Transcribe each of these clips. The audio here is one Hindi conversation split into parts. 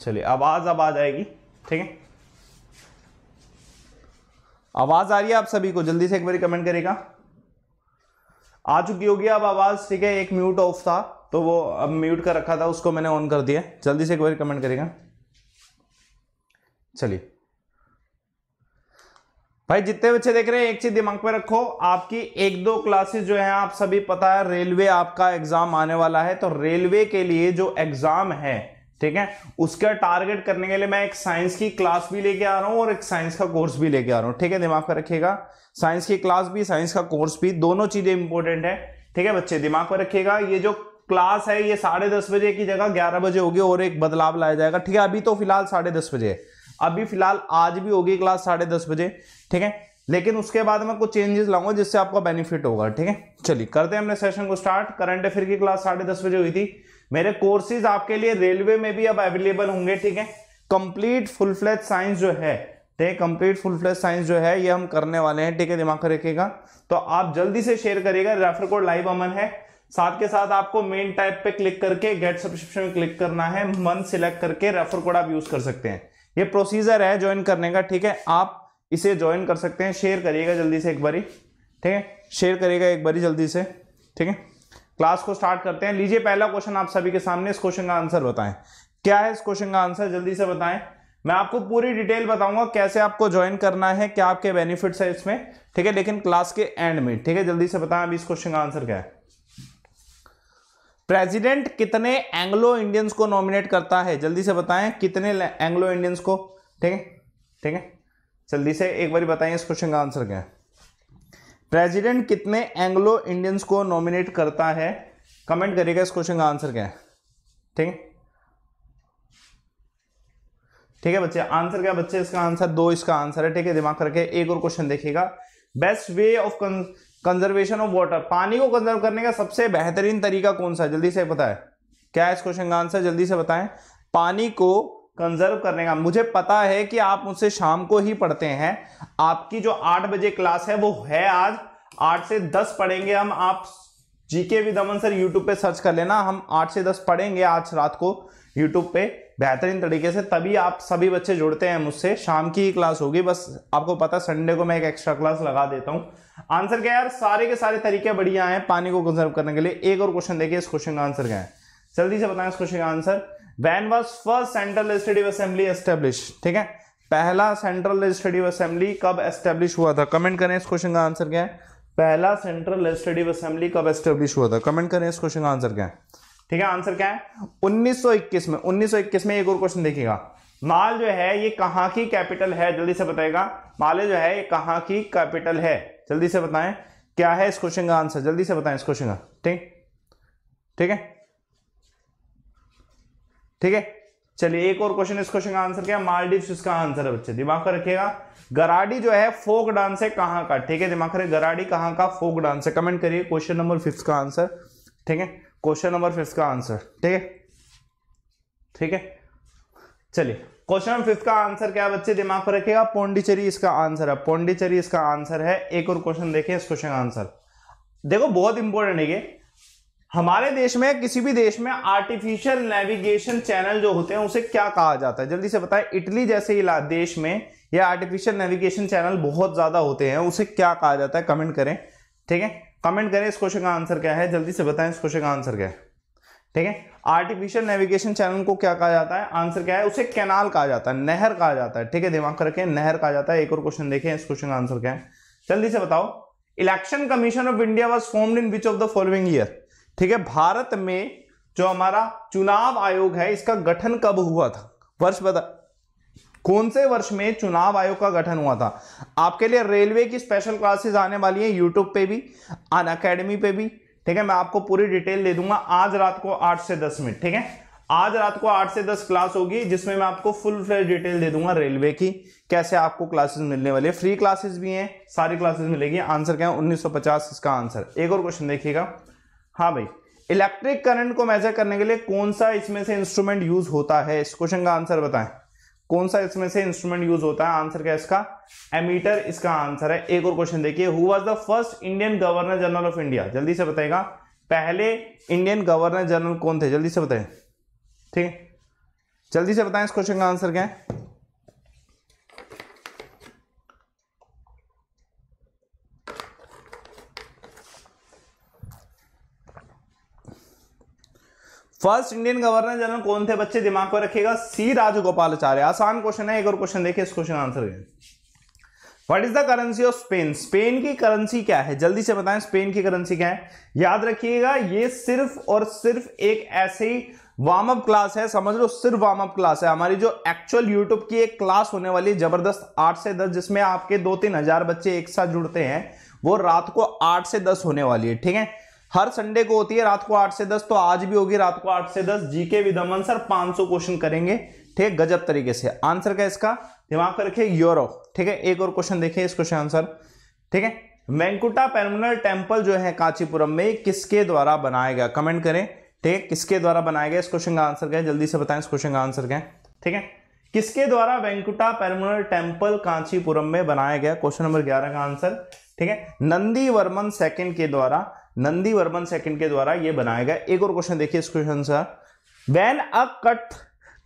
चलिए आवाज़ अब आ जाएगी, ठीक है? आवाज़ आ रही है आप सभी को? जल्दी से एक बार कमेंट करेगा आ चुकी होगी अब आवाज़, ठीक है? एक म्यूट ऑफ़ था तो वो अब म्यूट कर रखा था, उसको मैंने ऑन कर दिया। जल्दी से एक बार कमेंट करेगा चलिए। भाई, जितने बच्चे देख रहे हैं, एक चीज़ दिमाग पे रखो, आपकी एक दो क्लासेस जो है, आप सभी पता है रेलवे आपका एग्ज़ाम आने वाला है तो रेलवे के लिए जो एग्ज़ाम है ठीक है? उसका टारगेट करने के लिए मैं एक साइंस की क्लास भी लेके आ रहा हूँ और एक साइंस का कोर्स भी लेके आ रहा हूँ। ठीक है? दिमाग पर रखिएगा। साइंस की क्लास भी साइंस का कोर्स भी, दोनों चीज़ें इंपॉर्टेंट है। ठीक है बच्चे? दिमाग पर रखिएगा। ये जो क्लास है, ये साढ़े दस बजे की जगह ग्यारह बजे होगी और एक बदलाव लाया जाएगा। ठीक है? अभी तो फ़िलहाल साढ़े दस बजे है। अभी फ़िलहाल आज भी होगी क्लास साढ़े दस बजे। ठीक है? लेकिन उसके बाद मैं कुछ चेंजेस लाऊँगा जिससे आपका बेनिफिट होगा। ठीक है? चलिए, करते हैं हमने सेशन को स्टार्ट करंट अफेयर की क्लास साढ़े दस बजे हुई थी। मेरे कोर्सेज आपके लिए रेलवे में भी अब अवेलेबल होंगे, ठीक है? कंप्लीट फुल फ्लैज साइंस जो है, ठीक है? कंप्लीट फुल फ्लैज साइंस जो है, ये हम करने वाले हैं, ठीक है? दिमाग में रखिएगा। तो आप जल्दी से शेयर करिएगा रेफर कोड लाइव अमन है। साथ के साथ आपको मेन टाइप पे क्लिक करके गेट सब्सक्रिप्शन में क्लिक करना है मंथ सिलेक्ट करके रेफर कोड आप यूज़ कर सकते हैं। ये प्रोसीजर है ज्वाइन करने का, ठीक है? आप इसे ज्वाइन कर सकते हैं। शेयर करिएगा जल्दी से एक बारी, ठीक है? शेयर करिएगा एक बारी जल्दी से, ठीक है? क्लास को स्टार्ट करते हैं। लीजिए पहला क्वेश्चन आप सभी के सामने, इस क्वेश्चन का आंसर बताएँ। क्या है इस क्वेश्चन का आंसर? जल्दी से बताएँ। मैं आपको पूरी डिटेल बताऊँगा कैसे आपको ज्वाइन करना है, क्या आपके बेनिफिट्स है इसमें, ठीक है? लेकिन क्लास के एंड में, ठीक है? जल्दी से बताएँ अभी इस क्वेश्चन का आंसर क्या है। प्रेसिडेंट कितने एंग्लो इंडियंस को नॉमिनेट करता है? जल्दी से बताएँ कितने एंग्लो इंडियंस को, ठीक है? ठीक है? जल्दी से एक बार बताएँ इस क्वेश्चन का आंसर क्या है। प्रेसिडेंट कितने एंग्लो इंडियंस को नॉमिनेट करता है? कमेंट करिएगा इस क्वेश्चन का आंसर क्या है। ठीक? ठीक है बच्चे, आंसर क्या बच्चे? इसका आंसर दो, इसका आंसर है, ठीक है? दिमाग करके एक और क्वेश्चन देखिएगा। Best way of conservation of water. पानी को कंजर्व करने का सबसे बेहतरीन तरीका कौन सा जल्दी से बताए। क्या इस क्वेश्चन का आंसर? जल्दी से बताएँ। पानी को कंजर्व करने का। मुझे पता है कि आप मुझसे शाम को ही पढ़ते हैं। आपकी जो आठ बजे क्लास है, वो है आज। आठ से दस पढ़ेंगे हम। आप GK with Aman sir YouTube पे सर्च कर लेना। हम आठ से दस पढ़ेंगे आज रात को यूट्यूब पे बेहतरीन तरीके से। तभी आप सभी बच्चे जुड़ते हैं मुझसे। शाम की ही क्लास होगी। बस आपको पता संडे को मैं एक एक्स्ट्रा क्लास लगा देता हूँ। आंसर क्या यार? सारे के सारे तरीके बढ़िया हैं पानी को कंजर्व करने के लिए। एक और क्वेश्चन देखिए, इस क्वेश्चन का आंसर क्या है? जल्दी से बताएँ इस क्वेश्चन का answer when was first central legislative assembly establish ठीक है? पहला सेंट्रल लेजिस्लेटिव असेंबली कब एस्टेब्लिश हुआ था? कमेंट करें इस क्वेश्चन का आंसर क्या है? पहला सेंट्रल लेजिस्लेटिव असेंबली कब एस्टेब्लिश हुआ था? कमेंट करें इस क्वेश्चन का आंसर क्या है? ठीक है? आंसर क्या है? 1921 में। 1921 में एक और क्वेश्चन देखिएगा। माल जो है, ये कहाँ की कैपिटल है? जल्दी से बताएगा। माले जो है, ये कहाँ की कैपिटल है? जल्दी से बताएँ। क्या है इस क्वेश्चन का आंसर जल्दी से बताएँ इस क्वेश्चन का। ठीक? ठीक है? ठीक है? चलिए, एक और क्वेश्चन इस क्वेश्चन का आंसर क्या मालदीव इसका आंसर है बच्चे, दिमाग का रखिएगा। गराडी जो है फोक डांस है कहाँ का? ठीक है, दिमाग रहे गराडी कहाँ का? फोक डांस है। कमेंट करिए क्वेश्चन नंबर फिफ्थ का आंसर ठीक है? क्वेश्चन नंबर फिफ्थ का आंसर ठीक है? ठीक है? चलिए क्वेश्चन नंबर फिफ्थ का आंसर क्या बच्चे, दिमाग पर रखिएगा पोंडिचेरी इसका आंसर है। पोंडिचेरी इसका आंसर है। एक और क्वेश्चन देखिए, इस क्वेश्चन का आंसर देखो, बहुत इंपॉर्टेंट है ये। हमारे देश में, किसी भी देश में आर्टिफिशियल नेविगेशन चैनल जो होते हैं, उसे क्या कहा जाता है? जल्दी से बताएँ, इटली जैसे देश में ये आर्टिफिशियल नेविगेशन चैनल बहुत ज़्यादा होते हैं, उसे क्या कहा जाता है? कमेंट करें, ठीक है? कमेंट करें, इस क्वेश्चन का आंसर क्या है? जल्दी से बताएँ, इस क्वेश्चन का आंसर क्या है? ठीक है? आर्टिफिशियल नेविगेशन चैनल को क्या कहा जाता है? आंसर क्या है? उसे कैनाल कहा जाता है, नहर कहा जाता है, ठीक है? दिमाग रखें, नहर कहा जाता है, एक और क्वेश्चन देखें, इस क्वेश्चन का आंसर क्या है? जल्दी से बताओ। Election commission of India was formed in which of the following year ठीक है, भारत में जो हमारा चुनाव आयोग है, इसका गठन कब हुआ था? वर्ष बता। कौन से वर्ष में चुनाव आयोग का गठन हुआ था? आपके लिए रेलवे की स्पेशल क्लासेस आने वाली हैं यूट्यूब पे भी अन अकेडमी पे भी, ठीक है, मैं आपको पूरी डिटेल दे दूँगा आज रात को आठ से दस मिनट ठीक है? आज रात को आठ से दस क्लास होगी, जिसमें मैं आपको फुल फ्लेज डिटेल दे दूँगा रेलवे की, कैसे आपको क्लासेस मिलने वाली है। फ्री क्लासेस भी हैं, सारी क्लासेस मिलेगी। आंसर क्या है? 1950 इसका आंसर एक और क्वेश्चन देखिएगा। हाँ भाई इलेक्ट्रिक करंट को मेजर करने के लिए कौन सा इसमें से इंस्ट्रूमेंट यूज़ होता है? इस क्वेश्चन का आंसर बताएँ। कौन सा इसमें से इंस्ट्रूमेंट यूज़ होता है? आंसर क्या इसका? एमीटर इसका आंसर है। एक और क्वेश्चन देखिए। Who was the first Indian governor general of India जल्दी से बताएगा। पहले इंडियन गवर्नर जनरल कौन थे? जल्दी से बताए। ठीक है? जल्दी से बताएँ इस क्वेश्चन का आंसर क्या है। फ़र्स्ट इंडियन गवर्नर जनरल कौन थे बच्चे दिमाग में रखिएगा? सी राजगोपालाचार्य। आसान क्वेश्चन है, एक और क्वेश्चन देखिए, इस question answer what is the currency of Spain Spain की करेंसी क्या है? जल्दी से बताएँ स्पेन की करेंसी क्या है? याद रखिएगा, ये सिर्फ़ और सिर्फ़ एक ऐसी वार्म अप क्लास है। समझ लो सिर्फ़ वार्म अप क्लास है। हमारी जो एक्चुअल यूट्यूब की एक क्लास होने वाली है, ज़बरदस्त आठ से दस, जिसमें आपके दो तीन हज़ार बच्चे एक साथ जुड़ते हैं, वो रात को आठ से दस होने वाली है, ठीक है? हर संडे को होती है, रात को आठ से दस तो आज भी होगी रात को आठ से दस। जीके विदमन सर 500 क्वेश्चन करेंगे, ठीक गजब तरीके से। आंसर क्या इसका? दिमाग पर रखिए, यूरो, ठीक है? एक और क्वेश्चन देखिए इस क्वेश्चन आंसर, ठीक है? वेंकुटा पेरमनल टेंपल जो है कांचीपुरम में किसके द्वारा बनाया गया? कमेंट करें, ठीक है? किसके द्वारा बनाया गया? इस क्वेश्चन का आंसर क्या है? जल्दी से बताएँ इस क्वेश्चन का आंसर क्या है, ठीक है? किसके द्वारा वेंकुटा पेरमनल टेंपल कांचीपुरम में बनाया गया? क्वेश्चन नंबर ग्यारह का आंसर, ठीक है? नंदी वर्मन सेकंड के द्वारा नंदी वर्मन सेकंड के द्वारा यह बनाया गया। एक और क्वेश्चन देखिए इस क्वेश्चन का when a cut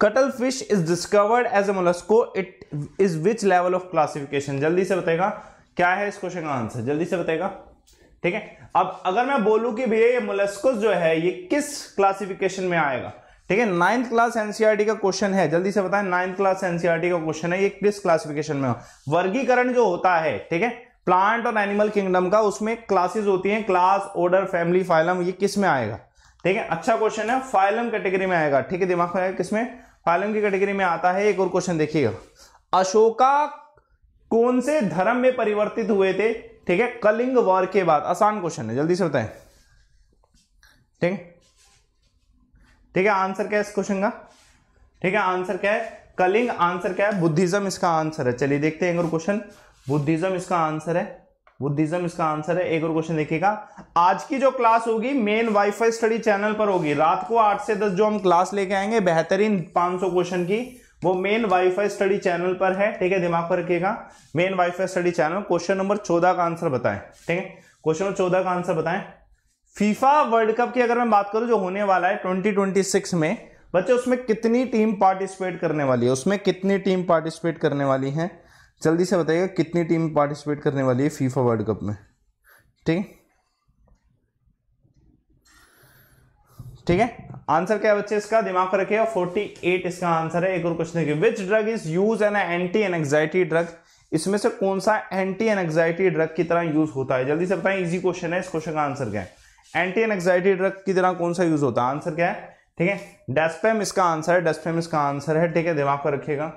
cuttlefish is discovered as a mollusca it is which level of classification जल्दी से बताएगा क्या है इस क्वेश्चन का आंसर जल्दी से बताएगा ठीक है? अब अगर मैं बोलूँ कि भैया ये मोलस्कोस जो है, ये किस क्लासिफिकेशन में आएगा? ठीक है? नाइन्थ क्लास एनसीआरटी का क्वेश्चन है। जल्दी से बताएँ नाइन्थ क्लास एनसीआरटी का क्वेश्चन है, ये किस क्लासिफिकेशन में वर्गीकरण जो होता है, ठीक है? प्लांट और एनिमल किंगडम का उसमें क्लासेस होती हैं, क्लास, ऑर्डर, फैमिली, फाइलम, ये किसमें आएगा? ठीक है अच्छा क्वेश्चन है, फाइलम कैटेगरी में आएगा। ठीक है, दिमाग में आएगा किसमें? फाइलम की कैटेगरी में आता है, एक और क्वेश्चन देखिएगा। अशोका कौन से धर्म में परिवर्तित हुए थे? ठीक है, कलिंग वॉर के बाद। आसान क्वेश्चन है, जल्दी से बताएँ। ठीक? ठीक है, आंसर क्या है इस क्वेश्चन का? ठीक है, आंसर क्या है? कलिंग, आंसर क्या है? बुद्धिज्म, इसका आंसर है। चलिए देखते हैं एक और क्वेश्चन। बुद्धिज्म इसका आंसर है, बुद्धिज्म इसका आंसर है। एक और क्वेश्चन देखिएगा। आज की जो क्लास होगी मेन वाईफाई स्टडी चैनल पर होगी। रात को आठ से दस जो हम क्लास लेके आएँगे, बेहतरीन 500 क्वेश्चन की, वो मेन वाईफाई स्टडी चैनल पर है। ठीक है, दिमाग पर रखिएगा। Main WiFi study channel question number चौदह का आंसर बताएँ। ठीक है क्वेश्चन नंबर चौदह का आंसर बताएँ। फीफा वर्ल्ड कप की अगर मैं बात करूँ, जो होने वाला है 2026 में, बच्चे, उसमें कितनी टीम पार्टिसिपेट करने वाली है? उसमें कितनी टीम पार्टिसिपेट करने वाली है? जल्दी से बताइएगा कितनी टीम पार्टिसिपेट करने वाली है फीफा वर्ल्ड कप में? ठीक है? ठीक है? आंसर क्या है बच्चे इसका? दिमाग पर रखिएगा। 48 इसका आंसर है। एक और क्वेश्चन देखिए। Which drug is use an anti anxiety drug इसमें से कौन सा एंटी एनएक्साइटी ड्रग की तरह यूज़ होता है? जल्दी से बताएँ। इजी क्वेश्चन है। इस क्वेश्चन का आंसर क्या है? एंटी एनएक्साइटी ड्रग की तरह कौन सा यूज़ होता है? आंसर क्या है? ठीक है? डेस्पेम इसका आंसर है। डेस्पेम इसका आंसर है। ठीक है? दिमाग पर रखिएगा।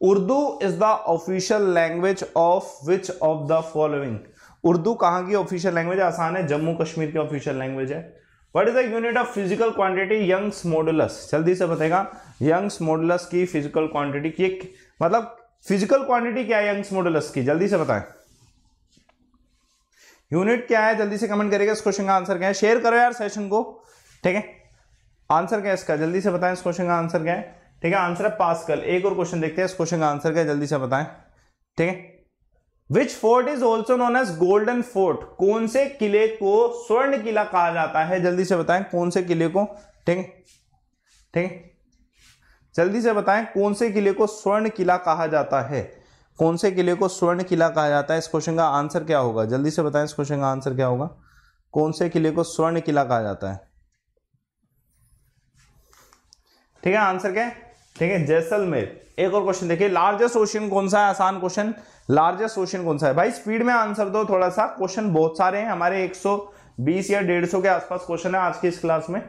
Urdu is the official language of which of the following Urdu कहाँ की ऑफिशियल लैंग्वेज आसान है, जम्मू कश्मीर की ऑफिशियल लैंग्वेज है। What is the unit of physical quantity Young's modulus जल्दी से बताएगा यंग्स मॉडुलस की फ़िज़िकल क्वांटिटी की मतलब फ़िज़िकल क्वांटिटी क्या है यंग्स मॉडुलस की? जल्दी से बताएँ। यूनिट क्या है? जल्दी से कमेंट करेगा इस क्वेश्चन का आंसर क्या है? शेयर करो यार सेशन को, ठीक है? आंसर क्या है इसका? जल्दी से बताएँ, इस क्वेश्चन का आंसर क्या है? ठीक है आंसर है पास्कल एक और क्वेश्चन देखते हैं, इस क्वेश्चन का आंसर क्या जल्दी से बताएँ। ठीक है? Which fort is also known as golden fort कौन से किले को स्वर्ण किला कहा जाता है? जल्दी से बताएँ, कौन से किले को? ठीक है? ठीक है? जल्दी से बताएँ, कौन से किले को स्वर्ण किला कहा जाता है? कौन से किले को स्वर्ण किला कहा जाता है? इस क्वेश्चन का आंसर क्या होगा? जल्दी से बताएँ, इस क्वेश्चन का आंसर क्या होगा? कौन से किले को स्वर्ण किला कहा जाता है? ठीक है आंसर क्या है? ठीक है, जैसलमेर। एक और क्वेश्चन देखिए लार्जेस्ट ओशन कौन सा है? आसान क्वेश्चन लार्जेस्ट ओशन कौन सा है? भाई स्पीड में आंसर दो थोड़ा सा क्वेश्चन बहुत सारे हैं। हमारे 120 या 150 के आसपास क्वेश्चन है आज की इस क्लास में।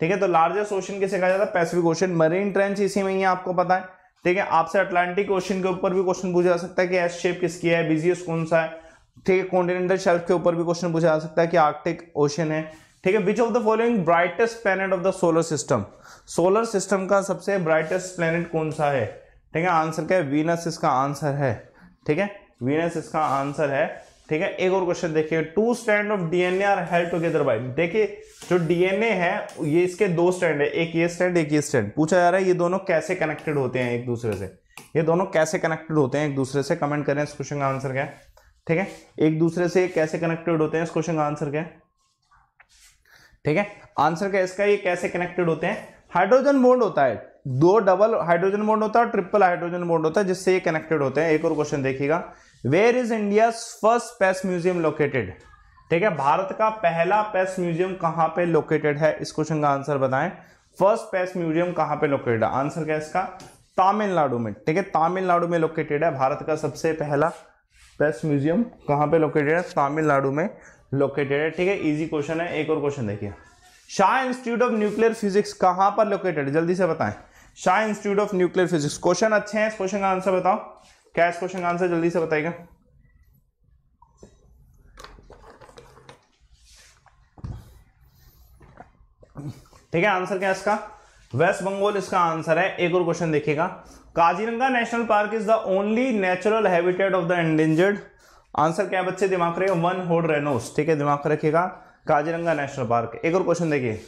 ठीक है तो लार्जेस्ट ओशन किसे कहा जाता है? पैसिफिक ओशन मरीन ट्रेंच इसी में ही आपको पता है। ठीक है, आपसे अटलांटिक ओशन के ऊपर भी क्वेश्चन पूछा जा सकता है कि एस शेप किसकी है? बिजिएस्ट कौन सा है? ठीक है कॉन्टिनेंटल शेल्फ के ऊपर भी क्वेश्चन पूछा जा सकता है कि आर्कटिक ओशन है। ठीक है which of the following brightest planet of the solar system solar system का सबसे ब्राइटेस्ट प्लेनेट कौन सा है? ठीक है आंसर क्या है? वीनस इसका आंसर है। ठीक है वीनस इसका आंसर है। ठीक है, एक और क्वेश्चन देखिए। Two strand of DNA are held together by देखिए, जो डीएनए है, ये इसके दो स्टैंड है। एक ये स्टैंड एक ये स्टैंड पूछा जा रहा है, ये दोनों कैसे कनेक्टेड होते हैं एक दूसरे से? ये दोनों कैसे कनेक्टेड होते हैं एक दूसरे से? कमेंट करें इस क्वेश्चन का आंसर क्या ठीक है, एक दूसरे से कैसे कनेक्टेड होते हैं इस क्वेश्चन का आंसर क्या ठीक है आंसर क्या इसका? ये कैसे कनेक्टेड होते हैं? हाइड्रोजन बॉन्ड होता है, दो डबल हाइड्रोजन बॉन्ड होता है ट्रिपल हाइड्रोजन बॉन्ड होता है, जिससे ये कनेक्टेड होते हैं। एक और क्वेश्चन देखिएगा। Where is India first space museum located ठीक है, भारत का पहला पेस म्यूज़ियम कहाँ पे लोकेटेड है? इस क्वेश्चन का आंसर बताएँ। फ़र्स्ट पेस म्यूज़ियम कहाँ पे लोकेटेड है? आंसर क्या इसका? तमिलनाडु में। ठीक है, तमिलनाडु में लोकेटेड है। भारत का सबसे पहला पेस म्यूज़ियम कहाँ पे लोकेटेड है? तमिलनाडु में लोकेटेड है। ठीक है इजी क्वेश्चन है। एक और क्वेश्चन देखिए। Saha institute of nuclear physics कहाँ पर लोकेटेड जल्दी से बताएँ। Saha institute of nuclear physics question अच्छे हैं, इस क्वेश्चन का आंसर बताओ। क्या इस क्वेश्चन का आंसर जल्दी से बताएगा ठीक है आंसर क्या इसका? वेस्ट बंगाल इसका आंसर है। एक और क्वेश्चन देखिएगा। Kaziranga national park is the only natural habitat of the endangered answer क्या है बच्चे? दिमाग रहे वन होड रेनोस ठीक है, दिमाग रखिएगा। Kaziranga national park. एक और क्वेश्चन देखिए।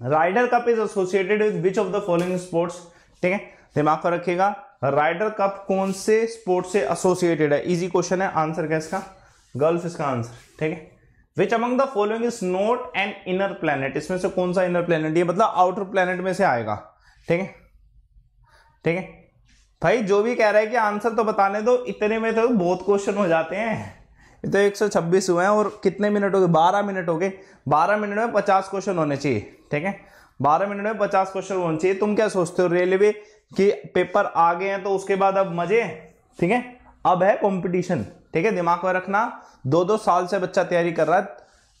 Ryder cup is associated with which of the following sports ठीक है? दिमाग पर रखिएगा। राइडर कप कौन से स्पोर्ट से एसोसिएटेड है? इजी क्वेश्चन है। आंसर क्या इसका? गर्ल्फ इसका आंसर ठीक है? Which among the following is not an inner planet इसमें से कौन सा इनर प्लेनेट ये मतलब आउटर प्लेनेट में से आएगा। ठीक है? ठीक है? भाई, जो भी कह रहा है कि आंसर तो बताने दो। इतने में तो बहुत क्वेश्चन हो जाते हैं। ये तो 126 हुए हैं और कितने मिनट हो गए? 12 मिनट हो गए। 12 मिनट में 50 क्वेश्चन होने चाहिए, ठीक है? 12 मिनट में 50 क्वेश्चन होने चाहिए। तुम क्या सोचते हो रेलवे की पेपर आ गए हैं तो उसके बाद अब मज़े? ठीक है? अब है कंपटीशन ठीक है? दिमाग में रखना दो दो साल से बच्चा तैयारी कर रहा है,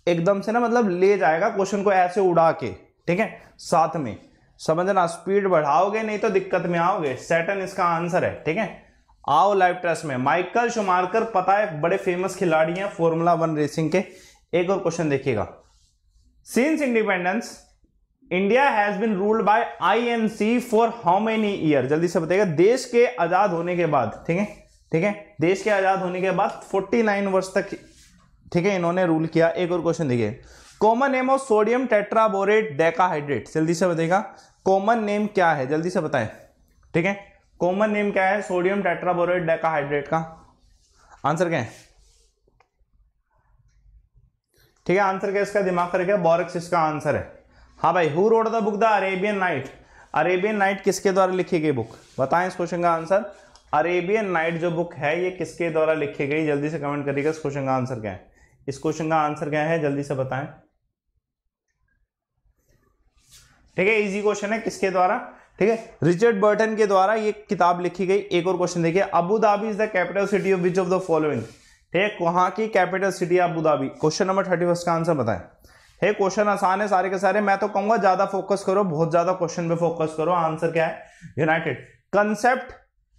एकदम से ना मतलब ले जाएगा क्वेश्चन को ऐसे उड़ा के, ठीक है? साथ में, समझना स्पीड बढ़ाओगे नहीं तो दिक्कत में आओगे सेटन इसका आंसर है, ठीक है? आओ लाइव टेस्ट में। माइकल शुमारकर, पता है, बड़े फ़ेमस खिलाड़ी हैं फॉर्मूला वन रेसिंग के। एक और क्वेश्चन देखिएगा। Since independence India has been ruled by INC for how many year जल्दी से बताइएगा। देश के आज़ाद होने के बाद, ठीक है? ठीक है? देश के आज़ाद होने के बाद 49 वर्ष तक, ठीक है, इन्होंने रूल किया। एक और क्वेश्चन देखिए। Common name of sodium tetraborate decahydrate जल्दी से बताएगा कॉमन नेम क्या है? जल्दी से बताएँ। ठीक है? कॉमन नेम क्या है? सोडियम टेट्राबोरेट डेकाहाइड्रेट का। आंसर क्या है? ठीक है, आंसर क्या इसका? दिमाग करके बोरक्स इसका आंसर है। हाँ भाई who wrote the book the Arabian night Arabian night किसके द्वारा लिखी गई बुक बताएँ इस क्वेश्चन का आंसर। अरेबियन नाइट जो बुक है, ये किसके द्वारा लिखी गई? जल्दी से कमेंट करिएगा, इस क्वेश्चन का आंसर क्या है। इस क्वेश्चन का आंसर क्या है? जल्दी से बताएँ। ठीक है इजी क्वेश्चन है, किसके द्वारा? ठीक है? रिचर्ड बर्टन के द्वारा ये किताब लिखी गई। एक और क्वेश्चन देखिए। Abu Dhabi is the capital city of which of the following ठीक वहाँ की capital city Abu Dhabi question number thirty first का आंसर बताएँ। है? क्वेश्चन आसान है सारे के सारे। मैं तो कहूँगा, ज़्यादा फोकस करो, बहुत ज़्यादा क्वेश्चन पे फोकस करो। आंसर क्या है? United concept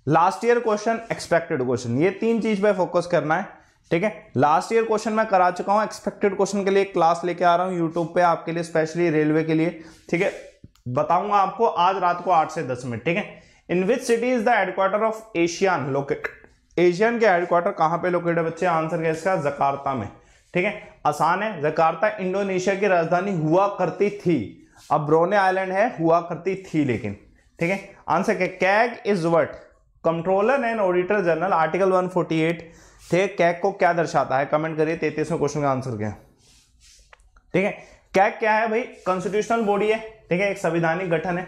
last year question expected question ये तीन चीज़ पे फोकस करना है। ठीक है? लास्ट ईयर क्वेश्चन मैं करा चुका हूँ। एक्सपेक्टेड क्वेश्चन के लिए क्लास लेके आ रहा हूँ। यूट्यूब पे, आपके लिए स्पेशली रेलवे के लिए। ठीक है? बताऊँगा आपको आज रात को आठ से दस मिनट, ठीक है? In which city is the headquarter of ASEAN locate ASEAN के हेडक्वार्टर कहाँ पे लोकेट है बच्चे? आंसर क्या इसका? जकार्ता में, ठीक है? आसान है, जकार्ता इंडोनेशिया की राजधानी हुआ करती थी। अब ब्रोने आइलैंड है, हुआ करती थी लेकिन, ठीक है? आंसर क्या CAG is what controller and auditor general, article 148 ठीक कैग को क्या दर्शाता है? कमेंट करिए, तैतीसवें क्वेश्चन का आंसर क्या ठीक है? कैग क्या है भाई? कॉन्स्टिट्यूशनल बॉडी है। ठीक है, एक संविधानिक गठन है।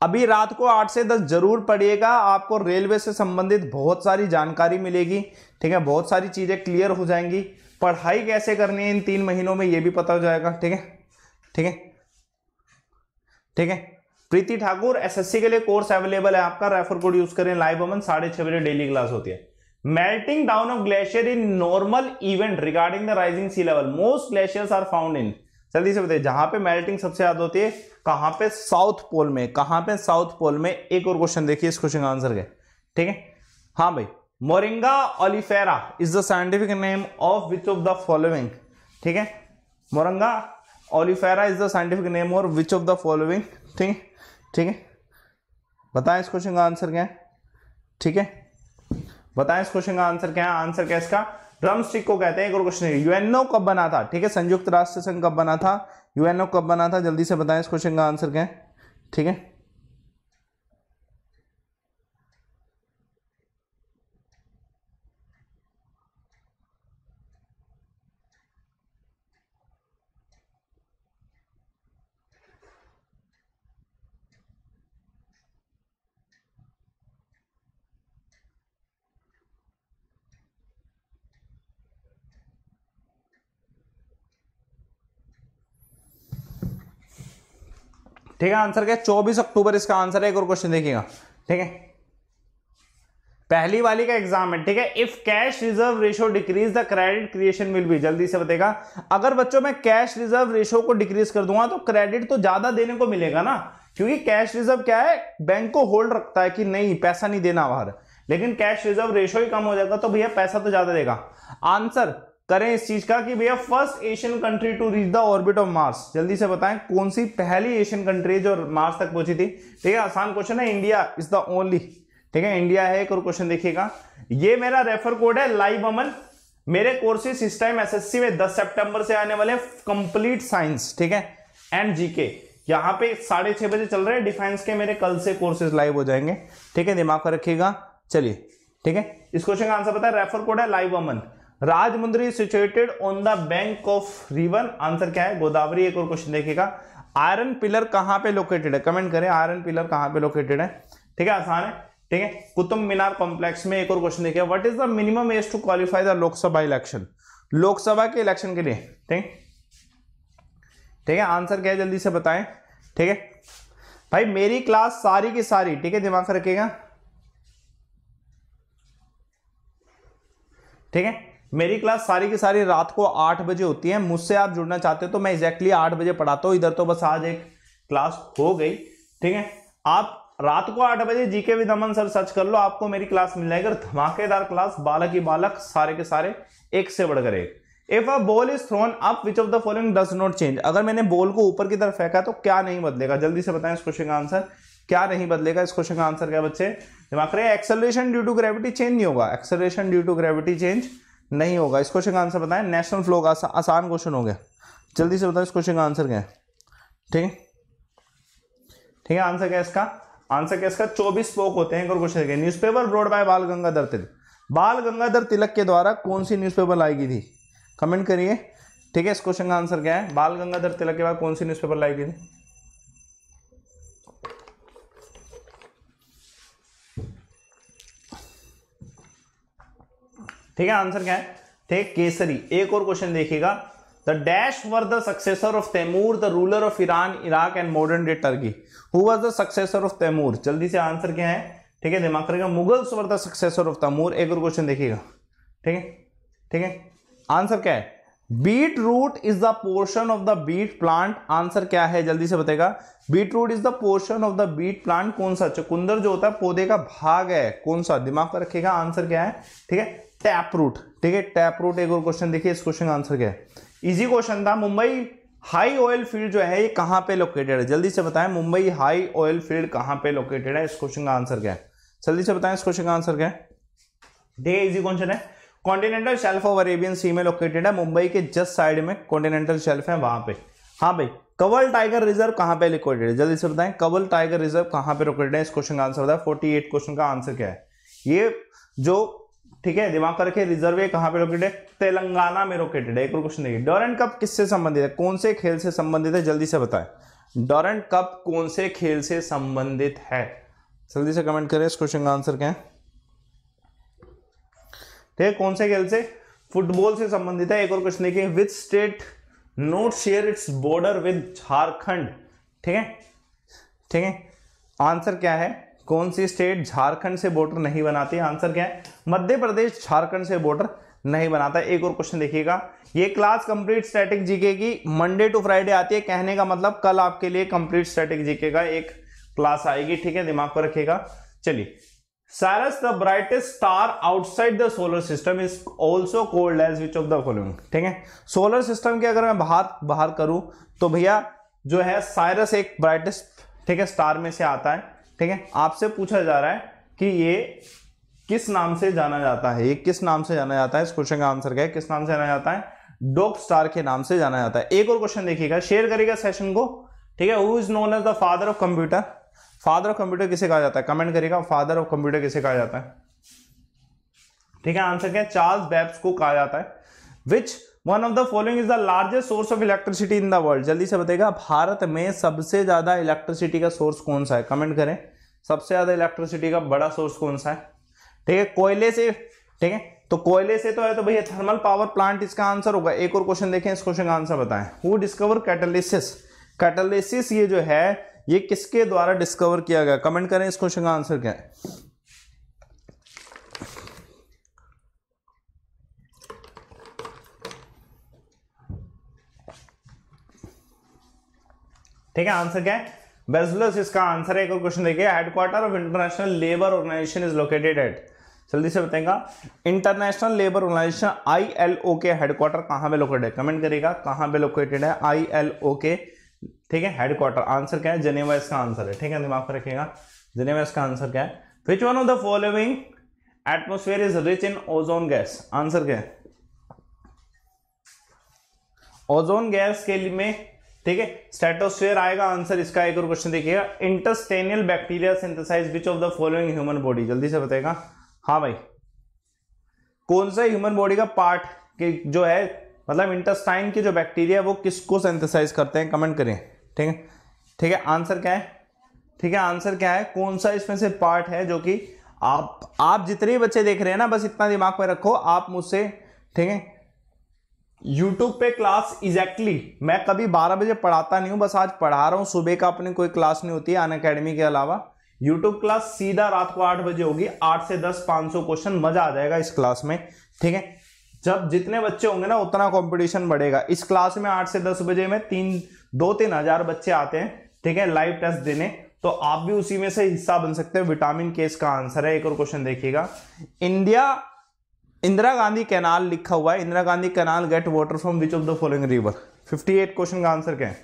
अभी रात को आठ से दस ज़रूर पढ़िएगा, आपको रेलवे से संबंधित बहुत सारी जानकारी मिलेगी, ठीक है, बहुत सारी चीज़ें क्लियर हो जाएँगी। पढ़ाई कैसे करनी है इन तीन महीनों में, ये भी पता हो जाएगा, ठीक है ठीक है ठीक है। प्रीति ठाकुर एसएससी के लिए कोर्स अवेलेबल है, आपका रेफर कोड यूज़ करें लाइव अमन, साढ़े छह बजे डेली क्लास होती है। Melting down of glacier in normal event regarding the rising sea level most glaciers are found in जल्दी से बताइए, जहाँ पे मेल्टिंग सबसे ज़्यादा होती है, कहाँ पे? साउथ पोल में। कहाँ पे? साउथ पोल में। एक और क्वेश्चन देखिए इस क्वेश्चन का आंसर क्या ठीक है? हाँ भाई, Moringa oleifera is the scientific name of which of the following. ठीक है? Moringa oleifera is the scientific name और विच ऑफ़ द फॉलोइंग। ठीक ठीक है? बताएँ इस क्वेश्चन का आंसर क्या है। ठीक है? बताएँ इस क्वेश्चन का आंसर क्या है। आंसर क्या इसका? ड्रम स्टिक को कहते हैं, एक और क्वेश्चन है यूएनओ कब बना था? ठीक है, संयुक्त राष्ट्र संघ कब बना था? यूएनओ कब बना था? जल्दी से बताएँ इस क्वेश्चन का आंसर क्या है। ठीक है? ठीक है आंसर क्या? चौबीस अक्टूबर इसका आंसर है, एक और क्वेश्चन देखिएगा। ठीक है? पहली वाली का एग्ज़ाम है, ठीक है? If cash reserve ratio decrease the credit creation will be जल्दी से बताएगा अगर बच्चों मैं कैश रिज़र्व रेशो को डिक्रीज कर दूँगा तो क्रेडिट तो ज़्यादा देने को मिलेगा ना? क्योंकि कैश रिज़र्व क्या है? बैंक को होल्ड रखता है कि नहीं, पैसा नहीं देना बाहर। लेकिन कैश रिज़र्व रेशो ही कम हो जाएगा तो भैया पैसा तो ज़्यादा देगा। आंसर करें इस चीज़ का कि भैया first Asian country to reach the orbit of Mars जल्दी से बताएँ, कौन सी पहली एशियन कंट्री जो मार्स तक पहुँची थी? ठीक है, आसान क्वेश्चन है इंडिया इज़ द ओनली ठीक है इंडिया है एक और क्वेश्चन देखिएगा। ये मेरा रेफर कोड है लाइव अमन मेरे कोर्सेस इस टाइम एसएससी में 10 सितंबर से आने वाले कंप्लीट साइंस ठीक है एंड जीके यहाँ पे साढ़े छह बजे चल रहे हैं डिफेंस के मेरे कल से कोर्सेज लाइव हो जाएँगे। ठीक है, दिमाग पर रखिएगा। चलिए, ठीक है, इस क्वेश्चन का आंसर पता है रेफर कोड है live Aman Rajahmundry situated on the bank of river answer क्या है? गोदावरी एक और क्वेश्चन देखिएगा आयरन पिलर कहाँ पे लोकेटेड है? कमेंट करें आयरन पिलर कहाँ पे लोकेटेड है? ठीक है, आसान है। ठीक है, कुतुब मीनार कॉम्प्लेक्स में एक और क्वेश्चन देखिए what is the minimum age to qualify the Lok Sabha election Lok Sabha के इलेक्शन के लिए, ठीक? ठीक है आंसर क्या है? जल्दी से बताएँ। ठीक है। भाई, मेरी क्लास सारी की सारी, ठीक है, दिमाग रखिएगा। ठीक है मेरी क्लास सारी की सारी रात को आठ बजे होती है। मुझसे आप जुड़ना चाहते हो तो मैं एग्जैक्टली आठ बजे पढ़ाता हूँ। इधर तो बस आज एक क्लास हो गई, ठीक है? आप रात को आठ बजे GK with Aman sir search कर लो, आपको मेरी क्लास मिल जाएगी। धमाकेदार क्लास, बालक ही बालक, सारे के सारे एक से बढ़कर एक। If a ball is thrown up which of the following does not change अगर मैंने बॉल को ऊपर की तरफ़ फेंका तो क्या नहीं बदलेगा? जल्दी से बताएँ इस क्वेश्चन का आंसर क्या नहीं बदलेगा इस क्वेश्चन का आंसर क्या बच्चे? दिमाग acceleration due to gravity change नहीं होगा। Acceleration due to gravity change नहीं होगा। इस क्वेश्चन का आंसर बताएँ। नेशनल फ्लो का आसान क्वेश्चन हो गया। जल्दी से बताएँ इस क्वेश्चन का आंसर क्या है। ठीक है? ठीक है आंसर क्या है इसका? आंसर क्या इसका? चौबीस स्पोक होते हैं एक और क्वेश्चन देखिए newspaper broad by Bal Gangadhar तिलक। बाल गंगाधर तिलक के द्वारा कौन सी न्यूज़पेपर लाई गई थी? कमेंट करिए। ठीक है, इस क्वेश्चन का आंसर क्या है? बाल गंगाधर तिलक के बाद कौन सी न्यूज़पेपर लाई गई थी? ठीक है आंसर क्या है? ठीक, केसरी, एक और क्वेश्चन देखिएगा। The dash were the successor of Timur the ruler of Iran Iraq and modern day Turkey who was the successor of Timur जल्दी से आंसर क्या है? ठीक है, दिमाग करेगा। Mughals were the successor of Timur एक और क्वेश्चन देखिएगा। ठीक है ठीक है? आंसर क्या है? Beetroot is the portion of the beet plant answer क्या है? जल्दी से बताएगा। Beetroot is the portion of the beet plant कौन सा? चुकुंदर जो होता है, पौधे का भाग है। कौन सा? दिमाग पर रखेगा आंसर क्या है? ठीक है? टैप रूट, ठीक है? टैप रूट एक और क्वेश्चन देखिए, इस क्वेश्चन का आंसर क्या है? इजी क्वेश्चन था, मुंबई हाई ऑयल फ़ील्ड जो है, ये कहाँ पे लोकेटेड है? जल्दी से बताएँ, मुंबई हाई ऑयल फ़ील्ड कहाँ पे लोकेटेड है? इस क्वेश्चन का आंसर क्या है? जल्दी से बताएँ, इस क्वेश्चन का आंसर क्या है? डे इजी क्वेश्चन है। Continental shelf of Arabian sea में लोकेटेड है, मुंबई के जस्ट साइड में कॉन्टिनेंटल शेल्फ है वहाँ पे। हाँ भाई कवल टाइगर रिज़र्व कहाँ पे लोकेटेड है? जल्दी से बताएँ कवल टाइगर रिज़र्व कहाँ पे लोकेटेड है? इस क्वेश्चन का आंसर बताए। फोर्टी एट क्वेश्चन का आंसर क्या है? ये जो ठीक है? दिमाग कर रखे रिज़र्व कहाँ पे लोकेटेड है? तेलंगाना में लोकेटेड है, एक और क्वेश्चन देखिए। डोरेंट कप किससे संबंधित है? कौन से खेल से संबंधित है? जल्दी से बताएँ। डोरेंट कप कौन से खेल से संबंधित है? जल्दी से कमेंट करें, इस क्वेश्चन का आंसर क्या है? ठीक है, कौन से खेल से? फुटबॉल से संबंधित है, एक और क्वेश्चन देखिए। Which state not share its border with Jharkhand ठीक है? ठीक है? आंसर क्या है? कौन सी स्टेट झारखंड से बॉर्डर नहीं बनाती? आंसर क्या है? मध्य प्रदेश झारखंड से बॉर्डर नहीं बनाता एक और क्वेश्चन देखिएगा। ये क्लास कंप्लीट स्टैटिक जीके की मंडे टू फ्राइडे आती है। कहने का मतलब कल आपके लिए कंप्लीट स्टैटिक जीके का एक क्लास आएगी। ठीक है? दिमाग पर रखिएगा। चलिए। Sirius the brightest star outside the solar system is also called as which of the following ठीक है? सोलर सिस्टम के अगर मैं बाहर बाहर करूँ तो भैया जो है साइरस एक ब्राइटेस्ट ठीक है स्टार में से आता है। ठीक है? आपसे पूछा जा रहा है कि ये किस नाम से जाना जाता है? ये किस नाम से जाना जाता है? इस क्वेश्चन का आंसर क्या है? किस नाम से जाना जाता है? डॉग स्टार के नाम से जाना जाता है। एक और क्वेश्चन देखिएगा। शेयर करेगा सेशन को। ठीक है? Who is known as the father of computer father of computer किसे कहा जाता है? कमेंट करेगा फादर ऑफ़ कंप्यूटर किसे कहा जाता है? ठीक है? आंसर क्या है? चार्ल्स बेब्स को कहा जाता है। Which one of the following is the largest source of electricity in the world जल्दी से बताएगा भारत में सबसे ज़्यादा इलेक्ट्रिसिटी का सोर्स कौन सा है? कमेंट करें। सबसे ज़्यादा इलेक्ट्रिसिटी का बड़ा सोर्स कौन सा है? ठीक है, कोयले से, ठीक है? तो कोयले से तो है तो भैया थर्मल पावर प्लांट इसका आंसर होगा। एक और क्वेश्चन देखें, इस क्वेश्चन का आंसर बताएँ। हु डिस्कवर कैटलिसिस कैटलिसिस ये जो है, ये किसके द्वारा डिस्कवर किया गया? कमेंट करें इस क्वेश्चन का आंसर क्या है। ठीक है आंसर क्या है? बेजलस इसका आंसर है, एक और क्वेश्चन देखिए। Headquarter of international labour organization is located at जल्दी से बताएगा। International labour organization I L O के हेडक्वार्टर कहाँ पे लोकेटेड है? कमेंट करेगा कहाँ पे लोकेटेड है? आई एल ओ के ठीक है? हेडक्वार्टर आंसर क्या है? जेनेवा इसका आंसर है। ठीक है, दिमाग में रखिएगा। जेनेवा इसका आंसर क्या है? Which one of the following atmosphere is rich in ozone gas answer क्या है? ओजोन गैस के लिए में ठीक है? स्टेटोस्फेयर आएगा आंसर इसका एक और क्वेश्चन देखिएगा। Intestinal bacteria synthesize which of the following human body जल्दी से बताएगा हाँ भाई। कौन सा ह्यूमन बॉडी का पार्ट के जो है मतलब इंटेस्टाइन की जो बैक्टीरिया वो किसको सिंथेसाइज करते हैं? कमेंट करें। ठीक है? ठीक है आंसर क्या है? ठीक है आंसर क्या है? कौन सा इसमें से पार्ट है जो कि आप आप जितने बच्चे देख रहे हैं ना, बस इतना दिमाग में रखो, आप मुझसे, ठीक है? यूट्यूब पे क्लास एग्जैक्टली मैं कभी 12 बजे पढ़ाता नहीं हूँ, बस आज पढ़ा रहा हूँ। सुबह का अपनी कोई क्लास नहीं होती है अन अकेडमी के अलावा। यूट्यूब क्लास सीधा रात को आठ बजे होगी, आठ से दस, पाँच सौ क्वेश्चन मज़ा आ जाएगा इस क्लास में, ठीक है? जब जितने बच्चे होंगे ना, उतना कंपटीशन बढ़ेगा। इस क्लास में आठ से दस बजे में तीन, दो तीन हज़ार बच्चे आते हैं, ठीक है? लाइव टेस्ट देने। तो आप भी उसी में से हिस्सा बन सकते हैं। विटामिन के इसका आंसर है, एक और क्वेश्चन देखिएगा। इंडिया इंदिरा गांधी कैनाल लिखा हुआ है। Indira Gandhi canal get water from which of the following river? 58 question का आंसर क्या है?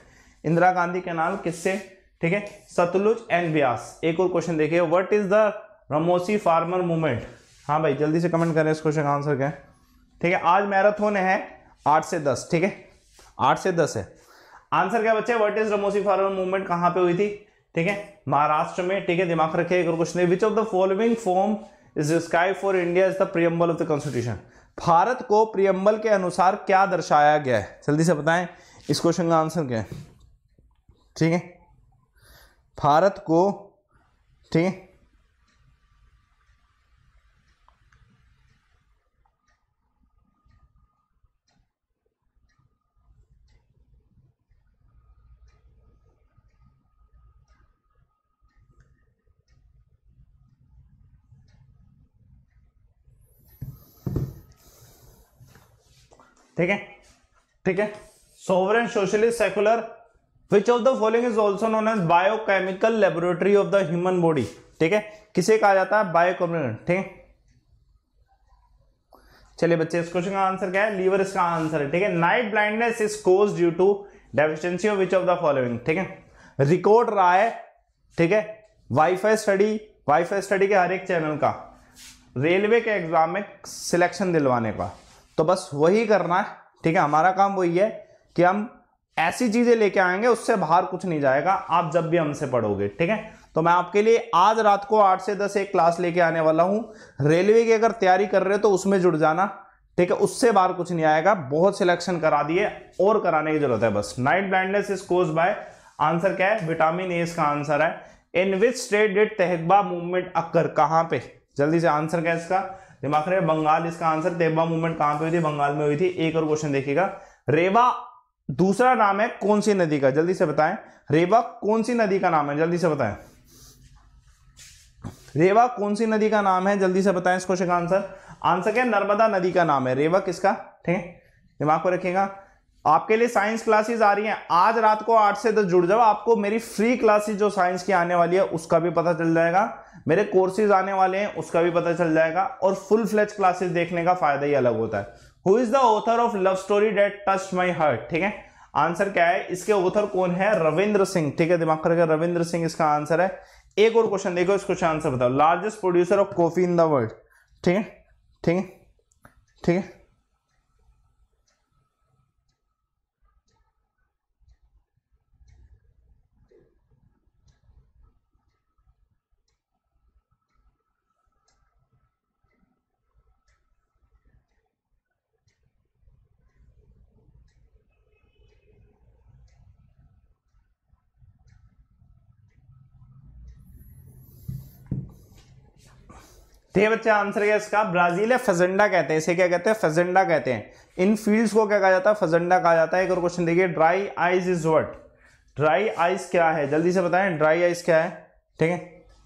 इंदिरा गांधी कैनाल किससे? ठीक है? सतलुज एंड ब्यास। एक और क्वेश्चन देखिए। What is the Ramosi farmer movement हाँ भाई, जल्दी से कमेंट करें, इस क्वेश्चन का आंसर क्या है? ठीक है, आज मैराथन है आठ से दस, ठीक है? आठ से दस है। आंसर क्या बच्चे? What is Ramosi farmer movement कहाँ पे हुई थी? ठीक है? महाराष्ट्र में, ठीक है? दिमाग रखे एक और question which of the following form is sky for India is the preamble of the constitution Bharat को प्रियम्बल के अनुसार क्या दर्शाया गया है? जल्दी से बताएँ, इस क्वेश्चन का आंसर क्या है? ठीक है? भारत को, ठीक है? ठीक है? ठीक है? Sovereign socialist secular which of the following is also known as biochemical laboratory of the human body ठीक है? किसे कहा जाता है? बायोकेमिकल ठीक है? चलिए बच्चे, इस क्वेश्चन का आंसर क्या है? लीवर इसका आंसर है, ठीक है? Night blindness is cause due to deficiency of which of the following ठीक है? रिकॉर्ड रहा है, ठीक है? वाईफाई स्टडी वाईफाई स्टडी के हर एक चैनल का। रेलवे के एग्ज़ाम में सिलेक्शन दिलवाने का। तो बस वही करना है, ठीक है? हमारा काम वही है कि हम ऐसी चीज़ें लेके आएँगे, उससे बाहर कुछ नहीं जाएगा, आप जब भी हमसे पढ़ोगे, ठीक है? तो मैं आपके लिए आज रात को आठ से दस एक क्लास लेके आने वाला हूँ। रेलवे की अगर तैयारी कर रहे हो तो उसमें जुड़ जाना, ठीक है? उससे बाहर कुछ नहीं आएगा, बहुत सिलेक्शन करा दिए, और कराने की ज़रूरत है बस। Night blindness is cause by answer क्या है? विटामिन ए इसका आंसर है। In which state did Tebhaga movement occur कहाँ पे? जल्दी से आंसर क्या है इसका? दिमाग रहे बंगाल इसका आंसर तेबा मूवमेंट कहाँ पे हुई थी? बंगाल में हुई थी। एक और क्वेश्चन देखिएगा। रेवा दूसरा नाम है कौन सी नदी का? जल्दी से बताएँ। रेवा कौन सी नदी का नाम है? जल्दी से बताएँ। रेवा कौन सी नदी का नाम है? जल्दी से बताएँ इस क्वेश्चन का आंसर। आंसर क्या नर्मदा नदी का नाम है। रेवा किसका? ठीक है? दिमाग को रखिएगा। आपके लिए साइंस क्लासेस आ रही हैं। आज रात को आठ से दस जुड़ जाओ। आपको मेरी फ्री क्लासेस जो साइंस की आने वाली है, उसका भी पता चल जाएगा। मेरे कोर्सेज आने वाले हैं, उसका भी पता चल जाएगा और फुल फ्लेज क्लासेस देखने का फ़ायदा ही अलग होता है। Who is the author of love story that touch my heart ठीक है? आंसर क्या है? इसके ऑथर कौन है? रविंद्र सिंह। ठीक है? दिमाग करके रविंद्र सिंह इसका आंसर है। एक और क्वेश्चन देखो इस क्वेश्चन आंसर बताओ। Largest producer of coffee in the world ठीक है? ठीक है? ठीक है? ठीक बच्चे आंसर क्या इसका। ब्राज़ील है, फजेंडा कहते हैं। इसे क्या कहते हैं? फजेंडा कहते हैं। इन फील्ड्स को क्या कहा जाता है? फजेंडा कहा जाता है। एक और क्वेश्चन देखिए dry eyes is what dry ice क्या है? जल्दी से बताएँ ड्राई आइस क्या है? ठीक है?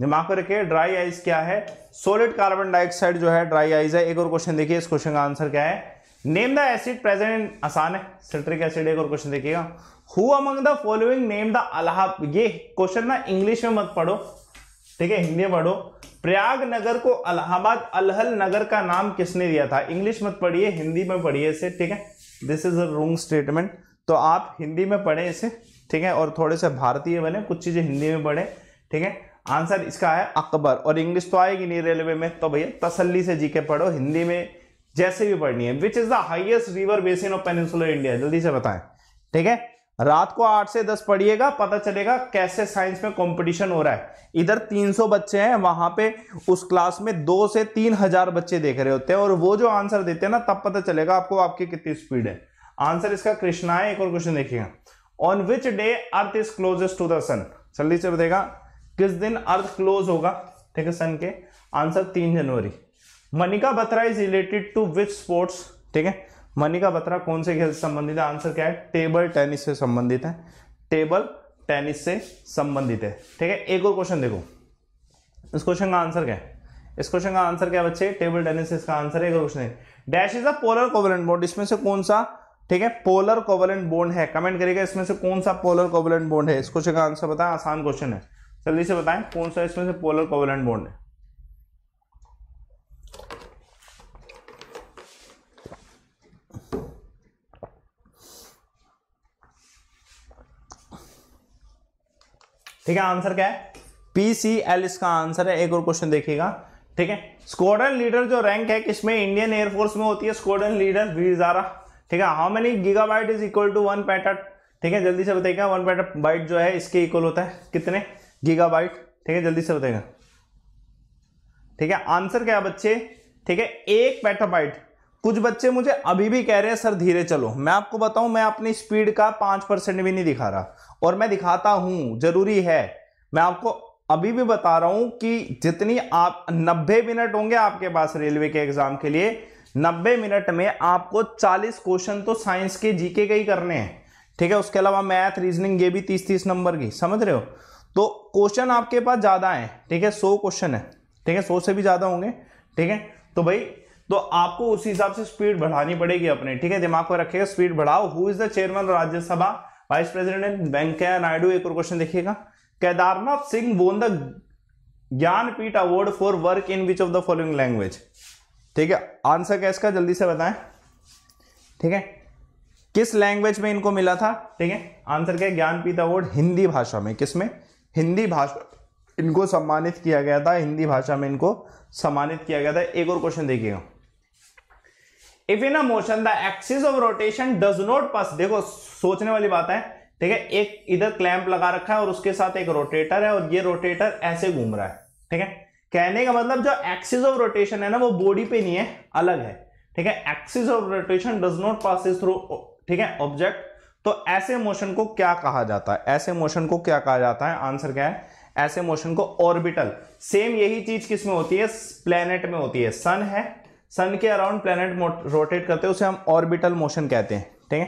दिमाग में रखिए ड्राई आइस क्या है? सोलिड कार्बन डाइऑक्साइड जो है ड्राई आइस है। एक और क्वेश्चन देखिए, इस क्वेश्चन का आंसर क्या है? Name the acid present in आसान है। सिट्रिक एसिड एक और क्वेश्चन देखिएगा। Who among the following name the अलाहा ये क्वेश्चन ना इंग्लिश में मत पढ़ो। ठीक है हिंदी पढ़ो। प्रयाग नगर को अलाहाबाद अलहल नगर का नाम किसने दिया था? इंग्लिश मत पढ़िए, हिंदी में पढ़िए इसे, ठीक है? This is a wrong statement तो आप हिंदी में पढ़े इसे, ठीक है? और थोड़े से भारतीय बने, कुछ चीज़ें हिंदी में पढ़े, ठीक है? आंसर इसका है अकबर। और इंग्लिश तो आएगी नहीं रेलवे में तो भैया तसल्ली से जीके पढ़ो, हिंदी में जैसे भी पढ़नी है। Which is the highest river basin of peninsular India जल्दी से बताएँ, ठीक है? रात को आठ से दस पढ़िएगा, पता चलेगा कैसे साइंस में कंपटीशन हो रहा है। इधर 300 बच्चे हैं, वहाँ पे उस क्लास में दो से तीन हज़ार बच्चे देख रहे होते हैं और वो जो आंसर देते हैं ना, तब पता चलेगा आपको आपकी कितनी स्पीड है। आंसर इसका कृष्णा है, एक और क्वेश्चन देखिएगा। On which day earth is closest to the sun जल्दी से बताएगा किस दिन अर्थ क्लोज होगा? ठीक है सन के। आंसर तीन जनवरी। Manika Batra is related to which sports ठीक है मनिका बत्रा कौन से खेल से संबंधित है? आंसर क्या है? टेबल टेनिस से संबंधित है। टेबल टेनिस से संबंधित है। ठीक है? एक और क्वेश्चन देखो। इस क्वेश्चन का आंसर क्या है? इस क्वेश्चन का आंसर क्या बच्चे? टेबल टेनिस इसका आंसर है। Question dash is a polar covalent bond इसमें से कौन सा? ठीक है? पोलर कोवलेंट बॉन्ड है। कमेंट करिएगा, इसमें से कौन सा पोलर कोवलेंट बॉन्ड है? इस क्वेश्चन का आंसर बताएँ। आसान क्वेश्चन है। जल्दी से बताएँ, कौन सा इसमें से पोलर कोवलेंट बॉन्ड है? ठीक है आंसर क्या है? पीसीएल इसका आंसर है, एक और क्वेश्चन देखिएगा। ठीक है स्क्वाड्रन लीडर जो रैंक है, किसमें? इंडियन एयरफोर्स में होती है स्क्वाड्रन लीडर वीरजारा ठीक है how many gigabyte is equal to one peta ठीक है, जल्दी से बताइएगा वन पैटा बाइट जो है, इसके इक्वल होता है। कितने? गीगाबाइट ठीक है, जल्दी से बताइएगा। ठीक है आंसर क्या बच्चे? ठीक है, एक पैटाबाइट कुछ बच्चे मुझे अभी भी कह रहे हैं, सर, धीरे चलो। मैं आपको बताऊँ, मैं अपनी स्पीड का पाँच परसेंट भी नहीं दिखा रहा। और मैं दिखाता हूँ, ज़रूरी है। मैं आपको अभी भी बता रहा हूँ कि जितनी आप 90 मिनट होंगे आपके पास रेलवे के एग्ज़ाम के लिए 90 मिनट में आपको 40 क्वेश्चन तो साइंस के, जीके के ही करने हैं। ठीक है, उसके अलावा मैथ, रीजनिंग, ये भी 30 30 नंबर की, समझ रहे हो? तो क्वेश्चन आपके पास ज़्यादा है, ठीक है, सौ क्वेश्चन है, ठीक है, सौ से भी ज़्यादा होंगे, ठीक है? तो भाई तो आपको उस हिसाब से स्पीड बढ़ानी पड़ेगी अपने, ठीक है? दिमाग में रखेगा स्पीड बढ़ाओ। Who is the chairman Rajya Sabha vice president Venkaiah Naidu एक और क्वेश्चन देखिएगा। Kedarnath Singh won the Jnanpith award for work in which of the following language ठीक है आंसर क्या इसका? जल्दी से बताएँ। ठीक है, किस लैंग्वेज में इनको मिला था? ठीक है आंसर क्या ज्ञानपीठ अवार्ड हिंदी भाषा में। किसमें? हिंदी भाषा, इनको सम्मानित किया गया था। हिंदी भाषा में इनको सम्मानित किया गया था। एक और क्वेश्चन देखिएगा। If in a motion the axis of rotation does not pass देखो, सोचने वाली बात है, ठीक है, एक इधर क्लैंप लगा रखा है और उसके साथ एक रोटेटर है और ये रोटेटर ऐसे घूम रहा है, ठीक है? कहने का मतलब जो एक्सिस ऑफ़ रोटेशन है ना, वो बॉडी पे नहीं है, अलग है, ठीक है? Axis of rotation does not pass through ठीक है ऑब्जेक्ट तो ऐसे मोशन को क्या कहा जाता है? ऐसे मोशन को क्या कहा जाता है? आंसर क्या है? ऐसे मोशन को ऑर्बिटल सेम यही चीज़ किसमें होती है? प्लेनेट में होती है. सन है सन के अराउंड प्लेनेट रोटेट करते हैं, उसे हम ऑर्बिटल मोशन कहते हैं, ठीक है?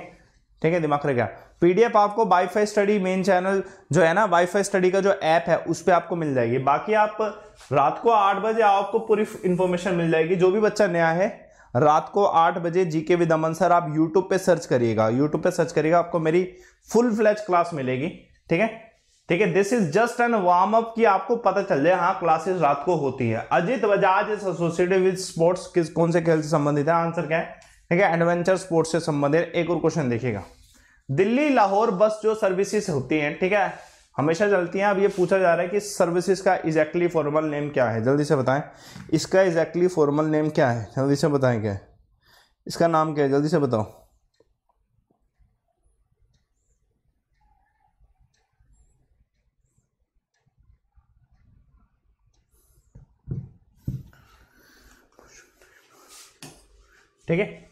ठीक है, दिमाग रखेगा पीडीएफ आपको वाईफाई स्टडी मेन चैनल जो है ना वाईफाई स्टडी का जो ऐप है, उस पर आपको मिल जाएगी। बाकी आप रात को आठ बजे आपको पूरी इंफॉर्मेशन मिल जाएगी। जो भी बच्चा नया है, रात को आठ बजे जीके विद अमन सर आप यूट्यूब पे सर्च करिएगा। यूट्यूब पे सर्च करिएगा, आपको मेरी फुल फ्लैच क्लास मिलेगी, ठीक है? ठीक है this is just an warm up कि आपको पता चल जाए हाँ क्लासेस रात को होती है। Ajit Bajaj is associated with sports किस, कौन से खेल से संबंधित है? आंसर क्या है? ठीक है एडवेंचर स्पोर्ट्स से संबंधित, एक और क्वेश्चन देखिएगा। दिल्ली लाहौर बस जो सर्विसेज़ होती हैं, ठीक है, हमेशा चलती हैं। अब ये पूछा जा रहा है कि सर्विसेज़ का इजैक्टली फॉर्मल नेम क्या है? जल्दी से बताएँ। इसका एग्जैक्टली फॉर्मल नेम क्या है? जल्दी से बताएँ क्या है? इसका नाम क्या है? जल्दी से बताओ। ठीक है?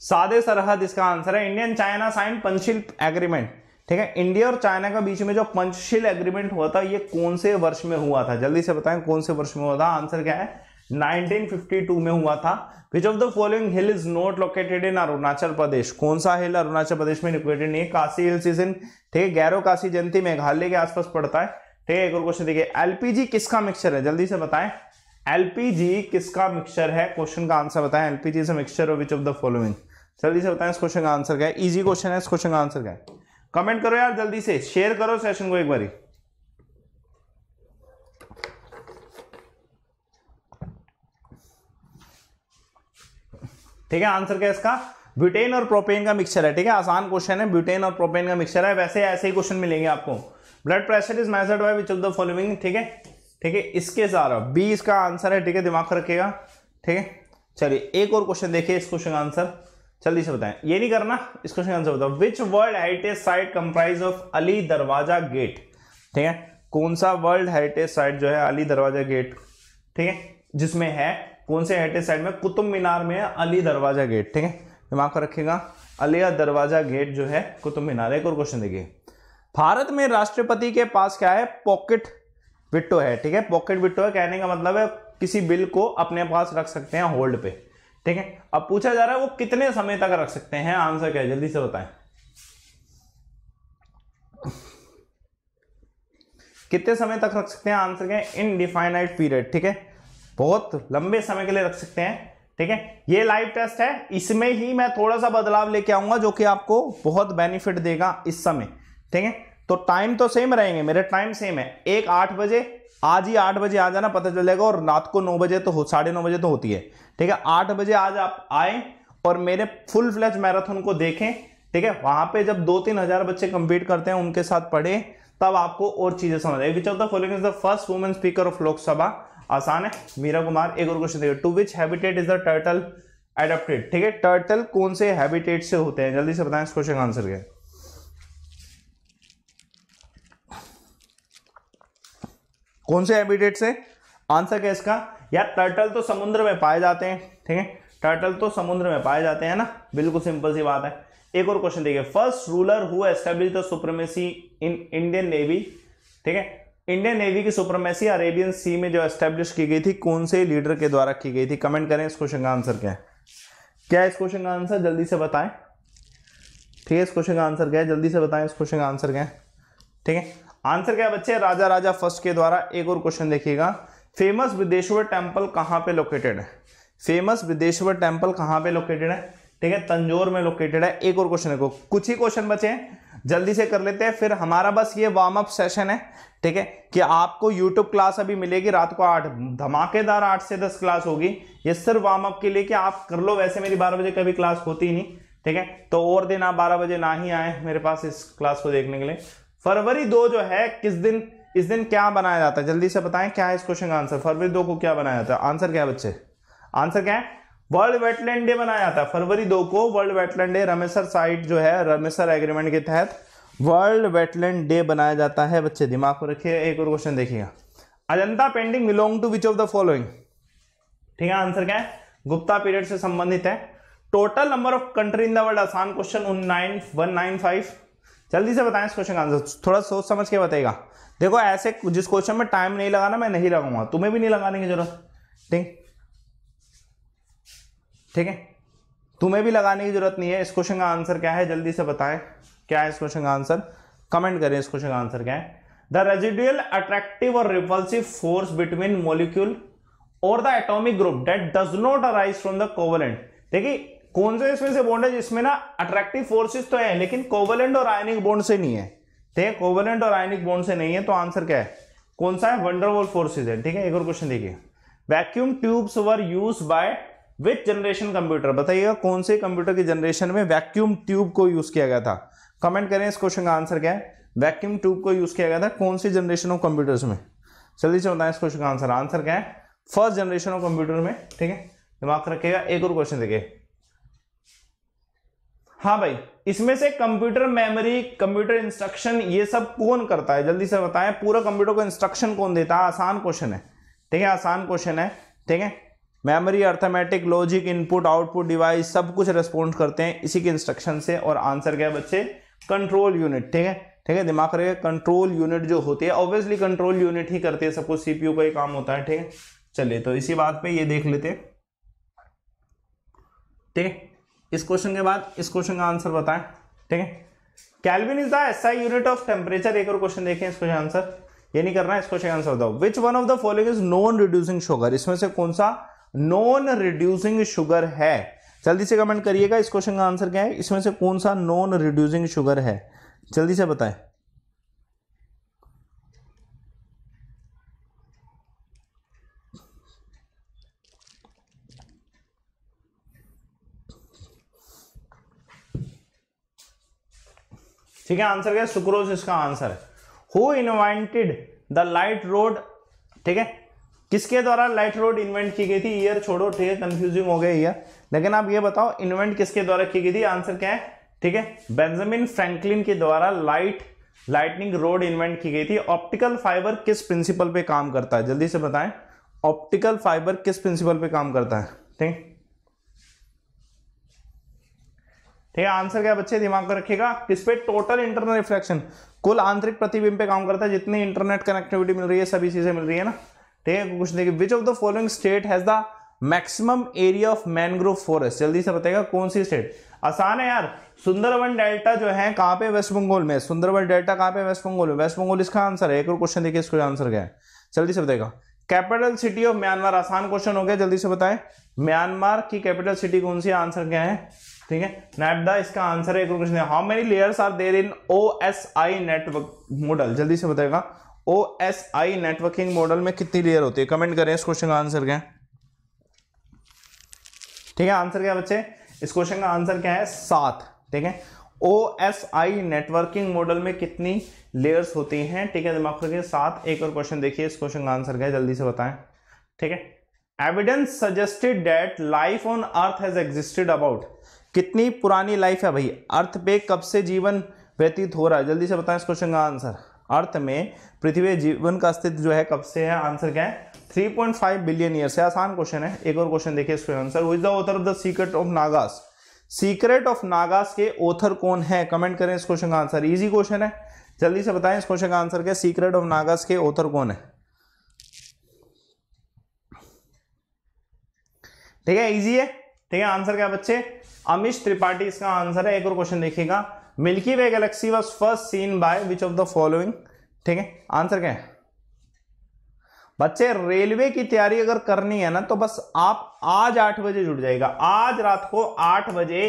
सादे सरहद, इसका आंसर है Indian China sign Panchsheel agreement ठीक है? इंडिया और चाइना के बीच में जो पंचशील एग्रीमेंट हुआ था, ये कौन से वर्ष में हुआ था? जल्दी से बताएँ कौन से वर्ष में हुआ था? आंसर क्या है? 1952 में हुआ था। Which of the following hill is not located in Arunachal Pradesh कौन सा हिल अरुणाचल प्रदेश में लोकेटेड नहीं है? काशी हिल सीज़न ठीक है? गैरो काशी जयंती मेघालय के आसपास पड़ता है। ठीक है? एक और क्वेश्चन देखिए। एलपीजी किसका मिक्सचर है? जल्दी से बताएँ। एलपीजी किसका मिक्सचर है? क्वेश्चन का आंसर बताएँ। LPG is mixture of which of the following जल्दी से बताएँ इस क्वेश्चन का आंसर क्या है? इजी क्वेश्चन है, इस क्वेश्चन का आंसर क्या है? कमेंट करो यार जल्दी से। शेयर करो सेशन को एक बारी। ठीक है आंसर क्या है इसका? ब्यूटेन और प्रोपेन का मिक्सचर है। ठीक है, आसान क्वेश्चन है। ब्यूटेन और प्रोपेन का मिक्सचर है। वैसे ऐसे ही क्वेश्चन मिलेंगे आपको। Blood pressure is measured by which of the following ठीक है? ठीक है, इसके सारा बी इसका आंसर है, ठीक है, दिमाग रखेगा, ठीक है? चलिए, एक और क्वेश्चन देखिए इस क्वेश्चन का आंसर जल्दी से बताएँ। ये नहीं करना, इस क्वेश्चन का आंसर बताओ। Which world heritage site comprise of Alai Darwaza gate ठीक है? कौन सा वर्ल्ड हेरिटेज साइट जो है अली दरवाज़ा गेट ठीक है? जिसमें है, कौन से हेरिटेज साइट में? कुतुब मीनार में है अली दरवाज़ा गेट ठीक है? दिमाग को रखेगा। अली दरवाज़ा गेट जो है कुतुब मीनार। एक और क्वेश्चन देखिए। भारत में राष्ट्रपति के पास क्या है? पॉकेट विट्टो है, ठीक है? पॉकेट विट्टो है, कहने का मतलब है किसी बिल को अपने पास रख सकते हैं होल्ड पे, ठीक है? अब पूछा जा रहा है वो कितने समय तक रख सकते हैं? आंसर क्या है? जल्दी से बताएँ। कितने समय तक रख सकते हैं? आंसर क्या है? इनडिफाइनाइट पीरियड ठीक है? बहुत लंबे समय के लिए रख सकते हैं, ठीक है? ये लाइव टेस्ट है, इसमें ही मैं थोड़ा सा बदलाव लेके आऊँगा, जो कि आपको बहुत बेनिफिट देगा इस समय, ठीक है? तो टाइम तो सेम रहेंगे, मेरे टाइम सेम है। एक आठ बजे, आज ही आठ बजे आ जाना, पता चलेगा और रात को नौ बजे तो साढ़े नौ बजे तो होती है। ठीक है, आठ बजे आज आप आए, और मेरे फुल फ्लैच मैराथन को देखें, ठीक है? वहाँ पे जब दो तीन हज़ार बच्चे कंपीट करते हैं, उनके साथ पढ़े, तब आपको और चीज़ें समझ आए which of the following is the first women speaker of Lok Sabha आसान है, मीरा कुमार, एक और क्वेश्चन देखिए। To which habitat is the turtle adapted ठीक है टर्टल कौन से हैबिटेट से होते हैं? जल्दी से बताएँ इस क्वेश्चन का आंसर क्या कौन से हैबिटेट से आंसर क्या इसका? यार टर्टल तो समुद्र में पाए जाते हैं, ठीक है? टर्टल तो समुद्र में पाए जाते हैं ना? बिल्कुल सिंपल सी बात है। एक और क्वेश्चन देखिए। First ruler who establish the supremacy in Indian navy ठीक है? इंडियन नेवी की सुपरमेसी अरेबियन सी में जो एस्टेब्लिश की गई थी, कौन से लीडर के द्वारा की गई थी? कमेंट करें इस क्वेश्चन का आंसर क्या है। क्या इस क्वेश्चन का आंसर जल्दी से बताएँ। ठीक है, इस क्वेश्चन का आंसर क्या है? जल्दी से बताएँ इस क्वेश्चन का आंसर क्या है। ठीक है? आंसर क्या बच्चे? राजा राजा फ़र्स्ट के द्वारा एक और क्वेश्चन देखिएगा। फ़ेमस विदेश्वर टेंपल कहाँ पे लोकेटेड है? फ़ेमस विदेश्वर टेंपल कहाँ पे लोकेटेड है? ठीक है, तंजोर में लोकेटेड है। एक और क्वेश्चन देखो। कुछ ही क्वेश्चन बचे हैं। जल्दी से कर लेते हैं। फिर हमारा बस ये वार्म अप सेशन है, ठीक है, कि आपको यूट्यूब क्लास अभी मिलेगी रात को आठ, धमाकेदार आठ से दस क्लास होगी। ये सिर्फ़ वार्म अप के लिए कि आप कर लो। वैसे मेरी बारह बजे कभी क्लास होती ही नहीं, ठीक है। तो और दिन आप बारह बजे ना ही आए मेरे पास इस क्लास को देखने के लिए। फरवरी दो जो है, किस दिन, इस दिन क्या बनाया जाता है? जल्दी से बताएँ, क्या है इस क्वेश्चन का आंसर फरवरी दो को क्या बनाया जाता है? आंसर क्या है बच्चे? आंसर क्या है? वर्ल्ड वेटलैंड डे बनाया जाता है। फरवरी दो को world wetland day Ramsar site जो है, रमेसर एग्रीमेंट के तहत वर्ल्ड वेटलैंड डे बनाया जाता है बच्चे। दिमाग को रखिए, एक और क्वेश्चन देखिएगा। Ajanta painting belong to which of the following ठीक है आंसर क्या है? गुप्ता पीरियड से संबंधित है। Total number of country in the world आसान question nine one nine five जल्दी से बताएँ इस क्वेश्चन का आंसर थोड़ा सोच समझ के बताएगा देखो, ऐसे जिस क्वेश्चन में टाइम नहीं लगाना मैं नहीं लगाऊँगा। तुम्हें भी नहीं लगाने की ज़रूरत। ठीक? ठीक है? तुम्हें भी लगाने की ज़रूरत नहीं है। इस क्वेश्चन का आंसर क्या है? जल्दी से बताएँ। क्या है इस क्वेश्चन का आंसर कमेंट करें इस क्वेश्चन का आंसर क्या है। The residual attractive or repulsive force between molecule or the atomic group that does not arise from the covalent देखिए कौन से इसमें से बॉन्ड है जिसमें ना अट्रैक्टिव फोर्सेस तो है, लेकिन कोवलेंट और आयनिक बॉन्ड से नहीं है। ठीक है? कोवलेंट और आयनिक बॉन्ड से नहीं है तो आंसर क्या है? कौन सा है? वंडरवॉल फोर्सेज है। ठीक है? एक और क्वेश्चन देखिए। Vacuum tubes were used by which generation computer बताइएगा, कौन से कंप्यूटर की जनरेशन में वैक्यूम ट्यूब को यूज़ किया गया था? कमेंट करें इस क्वेश्चन का आंसर क्या है? वैक्यूम ट्यूब को यूज़ किया गया था कौन सी जनरेशन ऑफ़ कंप्यूटर्स में? जल्दी से बताएँ इस क्वेश्चन का आंसर आंसर क्या है? फ़र्स्ट जनरेशन ऑफ़ कंप्यूटर में। ठीक है? दिमाग रखिएगा, एक और क्वेश्चन देखिए। हाँ भाई, इसमें से कंप्यूटर मेमोरी कंप्यूटर इंस्ट्रक्शन ये सब कौन करता है? जल्दी से बताएँ, पूरा कंप्यूटर को इंस्ट्रक्शन कौन देता है? आसान क्वेश्चन है। ठीक है, आसान क्वेश्चन है। ठीक है? Memory arithmetic logic input output device सब कुछ रेस्पॉन्ड करते हैं इसी के इंस्ट्रक्शन से और आंसर क्या है बच्चे? कंट्रोल यूनिट ठीक है? ठीक है, दिमाग रखिएगा कंट्रोल यूनिट जो होती है ऑब्वियसली कंट्रोल यूनिट ही करती है सब कुछ सीपीयू का ही काम होता है, ठीक है? चलिए तो इसी बात पे ये देख लेते हैं। ठीक है? इस क्वेश्चन के बाद इस क्वेश्चन का आंसर बताएँ, ठीक है? Kelvin is the SI unit of temperature एक और क्वेश्चन देखें इस क्वेश्चन आंसर ये नहीं करना है का आंसर बताओ। Which one of the following is non reducing sugar इसमें से कौन सा नॉन रिड्यूसिंग शुगर है? जल्दी से कमेंट करिएगा, इस क्वेश्चन का आंसर क्या है? इसमें से कौन सा नॉन रिड्यूसिंग शुगर है? जल्दी से बताएँ। ठीक है आंसर क्या सुक्रोज इसका आंसर है। Who invented the light rod ठीक है? किसके द्वारा लाइट रोड इन्वेंट की गई थी? ईयर छोड़ो, ठीक है कंफ्यूजिंग हो गया ईयर लेकिन आप ये बताओ इन्वेंट किसके द्वारा की गई थी? आंसर क्या है? ठीक है? बेंजामिन फ्रैंकलिन के द्वारा लाइट लाइटनिंग रोड इन्वेंट की गई थी। ऑप्टिकल फाइबर किस प्रिंसिपल पे काम करता है? जल्दी से बताएँ। ऑप्टिकल फाइबर किस प्रिंसिपल पे काम करता है? ठीक? ठीक है आंसर क्या बच्चे? दिमाग में रखिएगा। किस पे टोटल इंटरनल रिफ्लेक्शन कुल आंतरिक प्रतिबिंब पे काम करता है, जितनी इंटरनेट कनेक्टिविटी मिल रही है, सभी चीज़ें मिल रही है ना? ठीक है, कुछ देखिए। Which of the following state has the maximum area of mangrove forest जल्दी से बताएगा कौन सी स्टेट आसान है यार। सुंदरवन डेल्टा जो है, कहाँ पे? वेस्ट बंगाल में। सुंदरवन डेल्टा कहाँ पे वेस्ट बंगाल में। वेस्ट बंगाल इसका आंसर है। एक और क्वेश्चन देखिए, इसको आंसर क्या है? जल्दी से बताएगा कैपिटल सिटी ऑफ़ म्यांमार आसान क्वेश्चन हो गया, जल्दी से बताएँ। म्यांमार की कैपिटल सिटी कौन सी आंसर क्या है? ठीक है? नैपदा इसका आंसर है एक question how many layers are there in O S I network model जल्दी से बताएगा O S I networking model में कितनी लेयर होती है? कमेंट करें इस क्वेश्चन का आंसर क्या ठीक है आंसर क्या बच्चे? इस क्वेश्चन का आंसर क्या है? सात। ठीक है? O S I networking model में कितनी लेयर्स होती हैं? ठीक है, दिमाग रखिए, सात। एक और क्वेश्चन देखिए, इस क्वेश्चन का आंसर क्या है? जल्दी से बताएँ। ठीक है? Evidence suggested that life on earth has existed about कितनी पुरानी लाइफ है भाई? अर्थ पे कब से जीवन व्यतीत हो रहा है? जल्दी से बताएँ इस क्वेश्चन का आंसर अर्थ में पृथ्वी जीवन का अस्तित्व जो है, कब से है? आंसर क्या है? 3.5 बिलियन ईयर से आसान क्वेश्चन है। एक और क्वेश्चन देखिए इसका answer who's the author of the secret of Nagas secret of Nagas के ऑथर कौन है? कमेंट करें इस क्वेश्चन का आंसर इजी क्वेश्चन है। जल्दी से बताएँ इस क्वेश्चन का आंसर क्या सीक्रेट ऑफ़ नागास के ऑथर कौन है? ठीक है इजी है। ठीक है आंसर क्या बच्चे? अमिश त्रिपाठी, इसका आंसर है, एक और क्वेश्चन देखिएगा। Milky Way galaxy was first seen by which of the following ठीक है, आंसर क्या है? बच्चे, रेलवे की तैयारी अगर करनी है ना तो बस आप आज आठ बजे जुड़ जाएगा आज रात को आठ बजे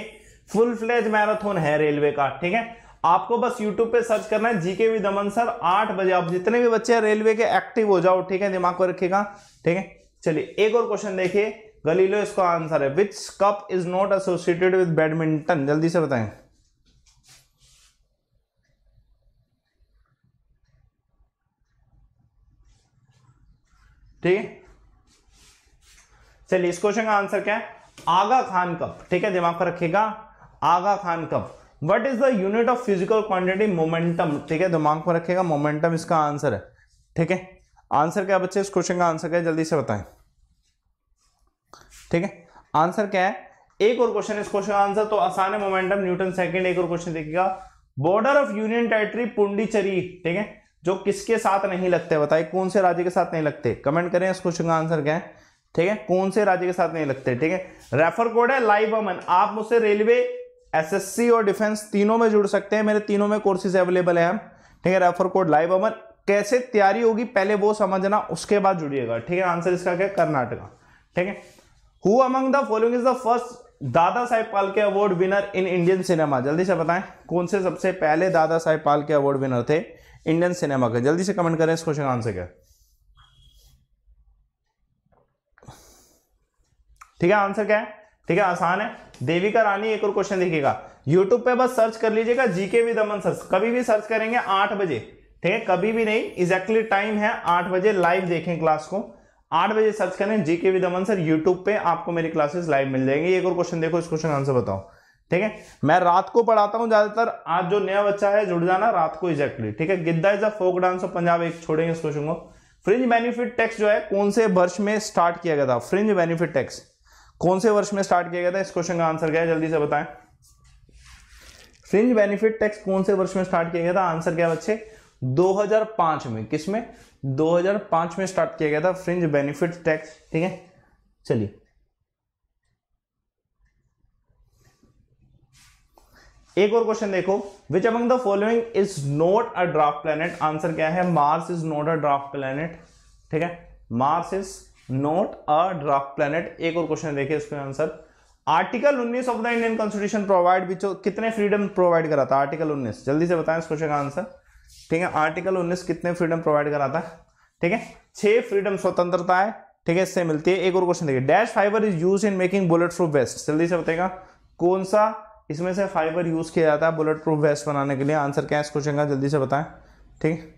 फुल फ्लेज मैराथन है रेलवे का, ठीक है? आपको बस यूट्यूब पे सर्च करना है जीके वी दमन सर आठ बजे। आप जितने भी बच्चे रेलवे के एक्टिव हो जाओ, ठीक है? दिमाग को रखिएगा, ठीक है? चलिए, एक और क्वेश्चन देखिए। गलीलो इसका आंसर है। Which cup is not associated with badminton जल्दी से बताएँ। ठीक चलिए, इस क्वेश्चन का आंसर क्या है? आगा खान कप। ठीक है, दिमाग पर रखिएगा। Aga Khan cup. What is the unit of physical quantity momentum ठीक है, दिमाग पर रखिएगा। मोमेंटम इसका आंसर है। ठीक है? आंसर क्या बच्चे? इस क्वेश्चन का आंसर क्या है? जल्दी से बताएँ। ठीक है? आंसर क्या है? एक और क्वेश्चन इस क्वेश्चन का आंसर तो आसान है मोमेंटम न्यूटन सेकंड एक और क्वेश्चन देखिएगा। Border of union territory Pondicherry ठीक है? जो किसके साथ नहीं लगते, बताइए, कौन से राज्य के साथ नहीं लगते? कमेंट करें, इस क्वेश्चन का आंसर क्या है? ठीक है? कौन से राज्य के साथ नहीं लगते, ठीक है? रेफर कोड है लाइव अमन। आप मुझसे रेलवे एसएससी और डिफेंस तीनों में जुड़ सकते हैं। मेरे तीनों में कोर्सेज अवेलेबल है ठीक है? Refer code live Aman. कैसे तैयारी होगी, पहले वो समझना, उसके बाद जुड़िएगा, ठीक है? आंसर इसका क्या कर्नाटका, ठीक है? Who among the following is the first Dada Saheb Phalke award winner in Indian cinema जल्दी से बताएँ, कौन से सबसे पहले दादा साहेब पालके अवार्ड विनर थे इंडियन सिनेमा के? जल्दी से कमेंट करें इस क्वेश्चन आंसर क्या ठीक है आंसर क्या है? ठीक है, आसान है। देविका रानी, एक और क्वेश्चन देखिएगा। यूट्यूब पे बस सर्च कर लीजिएगा जीके विद अमन सर कभी भी सर्च करेंगे आठ बजे। ठीक है, कभी भी नहीं एग्जैक्टली टाइम है आठ बजे लाइव देखें क्लास को। आठ बजे सर्च करें GK with Aman sir YouTube पे आपको मेरी क्लासेस लाइव मिल जाएँगी। एक और क्वेश्चन देखो, इस क्वेश्चन आंसर बताओ। ठीक है? मैं रात को पढ़ाता हूँ ज़्यादातर, आज जो नया बच्चा है, जुड़ जाना रात को एग्जैक्टली ठीक है? Giddha is a folk dance of Punjab एक छोड़ेंगे इस क्वेश्चन को। फ्रिंज बेनिफिट टैक्स जो है, कौन से वर्ष में स्टार्ट किया गया था? फ्रिंज बेनिफिट टैक्स कौन से वर्ष में स्टार्ट किया गया था? इस क्वेश्चन का आंसर क्या है? जल्दी से बताएँ। फ्रिंज बेनिफिट टैक्स कौन से वर्ष में स्टार्ट किया गया था? आंसर क्या बच्चे? 2005 में किसमें 2005 में स्टार्ट किया गया था फ्रिंज बेनिफिट टैक्स ठीक है? चलिए। एक और क्वेश्चन देखो। Which among the following is not a draft planet answer क्या है? Mars is not a draft planet ठीक है? Mars is not a draft planet एक और क्वेश्चन देखिए इसका answer article 19 of the Indian constitution provide which कितने फ्रीडम प्रोवाइड करा था आर्टिकल 19 जल्दी से बताएँ इस क्वेश्चन का आंसर ठीक है? आर्टिकल 19 कितने फ्रीडम प्रोवाइड कराता है? ठीक है? छह फ्रीडम स्वतंत्रता है, ठीक है? इससे मिलती है। एक और क्वेश्चन देखिए। Dash fibre is use in making bullet proof vest जल्दी से बताएगा कौन सा? इसमें से फाइबर यूज़ किया जाता है बुलेट प्रूफ वेस्ट बनाने के लिए। आंसर क्या है इस क्वेश्चन का? जल्दी से बताएँ। ठीक है?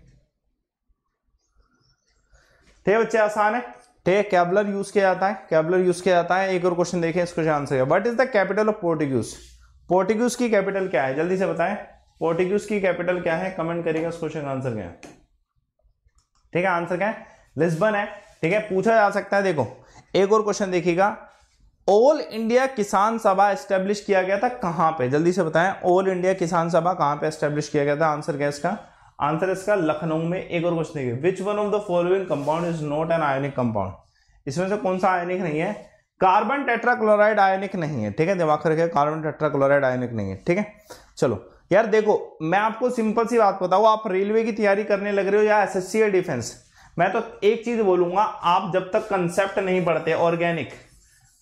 ठीक है बच्चे, आसान है। ठीक है? कैबलर यूज़ किया जाता है। कैबलर यूज़ किया जाता है। एक और क्वेश्चन देखें इस question answer what is the capital of Portuguese Portuguese की कैपिटल क्या है? जल्दी से बताएँ। पोर्टिग्यूज की कैपिटल क्या है? कमेंट करिएगा इस क्वेश्चन का आंसर क्या है? ठीक है आंसर क्या है? लिस्बन है। ठीक है, पूछा जा सकता है, देखो। एक और क्वेश्चन देखिएगा। ऑल इंडिया किसान सभा एस्टेब्लिश किया गया था कहाँ पे? जल्दी से बताएँ। ऑल इंडिया किसान सभा कहाँ पे एस्टेब्लिश किया गया था? आंसर क्या इसका? आंसर इसका लखनऊ में। एक और क्वेश्चन देखिए। Which one of the following compound is not an ionic compound इसमें से कौन सा आयोनिक नहीं है? कार्बन टेट्राक्लोराइड आयोनिक नहीं है। ठीक है, दिमाग रखिए कार्बन टेट्राक्लोराइड आयोनिक नहीं है। ठीक है? चलो। यार देखो, मैं आपको सिंपल सी बात बताऊँ, आप रेलवे की तैयारी करने लग रहे हो या एसएससी या डिफेंस मैं तो एक चीज़ बोलूँगा, आप जब तक कंसेप्ट नहीं पढ़ते ऑर्गेनिक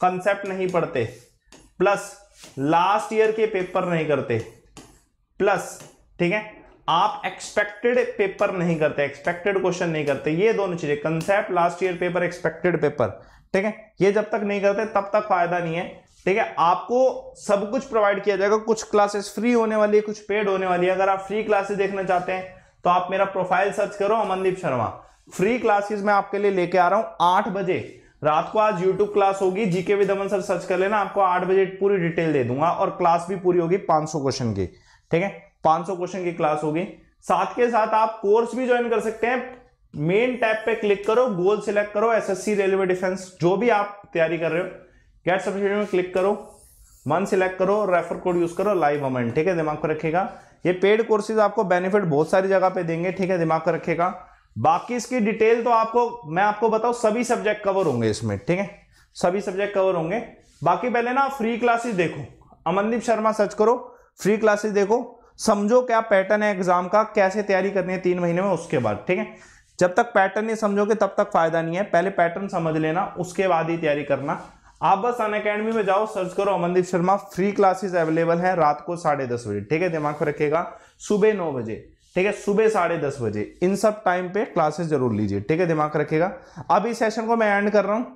कंसेप्ट नहीं पढ़ते प्लस लास्ट ईयर के पेपर नहीं करते प्लस ठीक है? आप एक्सपेक्टेड पेपर नहीं करते एक्सपेक्टेड क्वेश्चन नहीं करते, ये दोनों चीज़ें concept last year paper expected paper ठीक है? ये जब तक नहीं करते, तब तक फ़ायदा नहीं है। ठीक है, आपको सब कुछ प्रोवाइड किया जाएगा। कुछ क्लासेस फ्री होने वाली है कुछ पेड होने वाली। है अगर आप फ्री क्लासेस देखना चाहते हैं तो आप मेरा प्रोफ़ाइल सर्च करो, अमनदीप शर्मा। फ्री क्लासेस मैं आपके लिए लेके आ रहा हूँ आठ बजे। रात को आज यूट्यूब क्लास होगी GK with Aman sir search कर लेना, आपको आठ बजे पूरी डिटेल दे दूँगा और क्लास भी पूरी होगी 500 क्वेश्चन की। ठीक है 500 क्वेश्चन की क्लास होगी। साथ के साथ आप कोर्स भी ज्वाइन कर सकते हैं। मेन टैब पे क्लिक करो गोल सिलेक्ट करो एसएससी रेलवे डिफेंस जो भी आप तैयारी कर रहे हो। गेट सब्सिडी में क्लिक करो मन सिलेक्ट करो रेफर कोड यूज़ करो लाइव अमेंट ठीक है, दिमाग को रखेगा। ये पेड कोर्सेज आपको बेनिफिट बहुत सारी जगह पे देंगे, ठीक है, दिमाग को रखेगा। बाकी इसकी डिटेल तो आपको, मैं आपको बताऊँ, सभी सब्जेक्ट कवर होंगे इसमें, ठीक है? सभी सब्जेक्ट कवर होंगे। बाकी पहले ना फ्री क्लासेस देखो। अमनदीप शर्मा सर्च करो फ्री क्लासेस देखो। समझो क्या पैटर्न है एग्ज़ाम का, कैसे तैयारी करनी है तीन महीने में, उसके बाद, ठीक है? जब तक पैटर्न नहीं समझोगे, तब तक फ़ायदा नहीं है। पहले पैटर्न समझ लेना, उसके बाद ही तैयारी करना। आप बस अन अकेडमी में जाओ, सर्च करो Amandeep Sharma free classes available है रात को साढ़े दस बजे। ठीक है? दिमाग में रखेगा सुबह नौ बजे। ठीक है? सुबह साढ़े दस बजे। इन सब टाइम पे क्लासेस ज़रूर लीजिए। ठीक है? दिमाग रखेगा अब इस सेशन को मैं एंड कर रहा हूँ।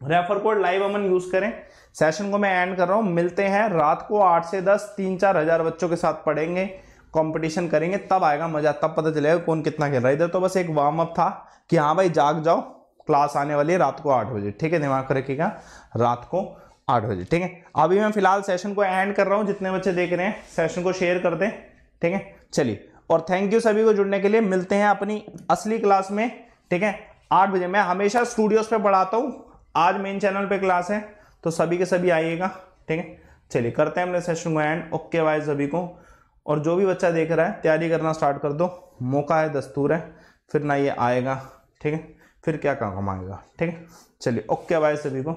Refer code live Aman use करें। सेशन को मैं एंड कर रहा हूँ। मिलते हैं रात को आठ से दस, तीन चार हज़ार बच्चों के साथ पढ़ेंगे कंपटीशन करेंगे, तब आएगा मज़ा, तब पता चलेगा कौन कितना खेल रहा है। इधर तो बस एक वार्म अप था कि हाँ भाई, जाग जाओ। क्लास आने वाली है रात को आठ बजे। ठीक है, दिमाग रखिएगा, रात को आठ बजे। ठीक है, अभी मैं फ़िलहाल सेशन को एंड कर रहा हूँ, जितने बच्चे देख रहे हैं सेशन को शेयर कर दें। ठीक है, चलिए, और थैंक यू सभी को जुड़ने के लिए, मिलते हैं अपनी असली क्लास में। ठीक है, आठ बजे। मैं हमेशा स्टूडियोज पे पढ़ाता हूँ, आज मेन चैनल पर क्लास है तो सभी के सभी आइएगा। ठीक है, चलिए, करते हैं अपने सेशन को एंड ओके बाय सभी को। और जो भी बच्चा देख रहा है, तैयारी करना स्टार्ट कर दो। मौका है, दस्तूर है, फिर ना ये आएगा। ठीक है फिर क्या काम आएगा ठीक है? चलिए ओके बाय सभी को।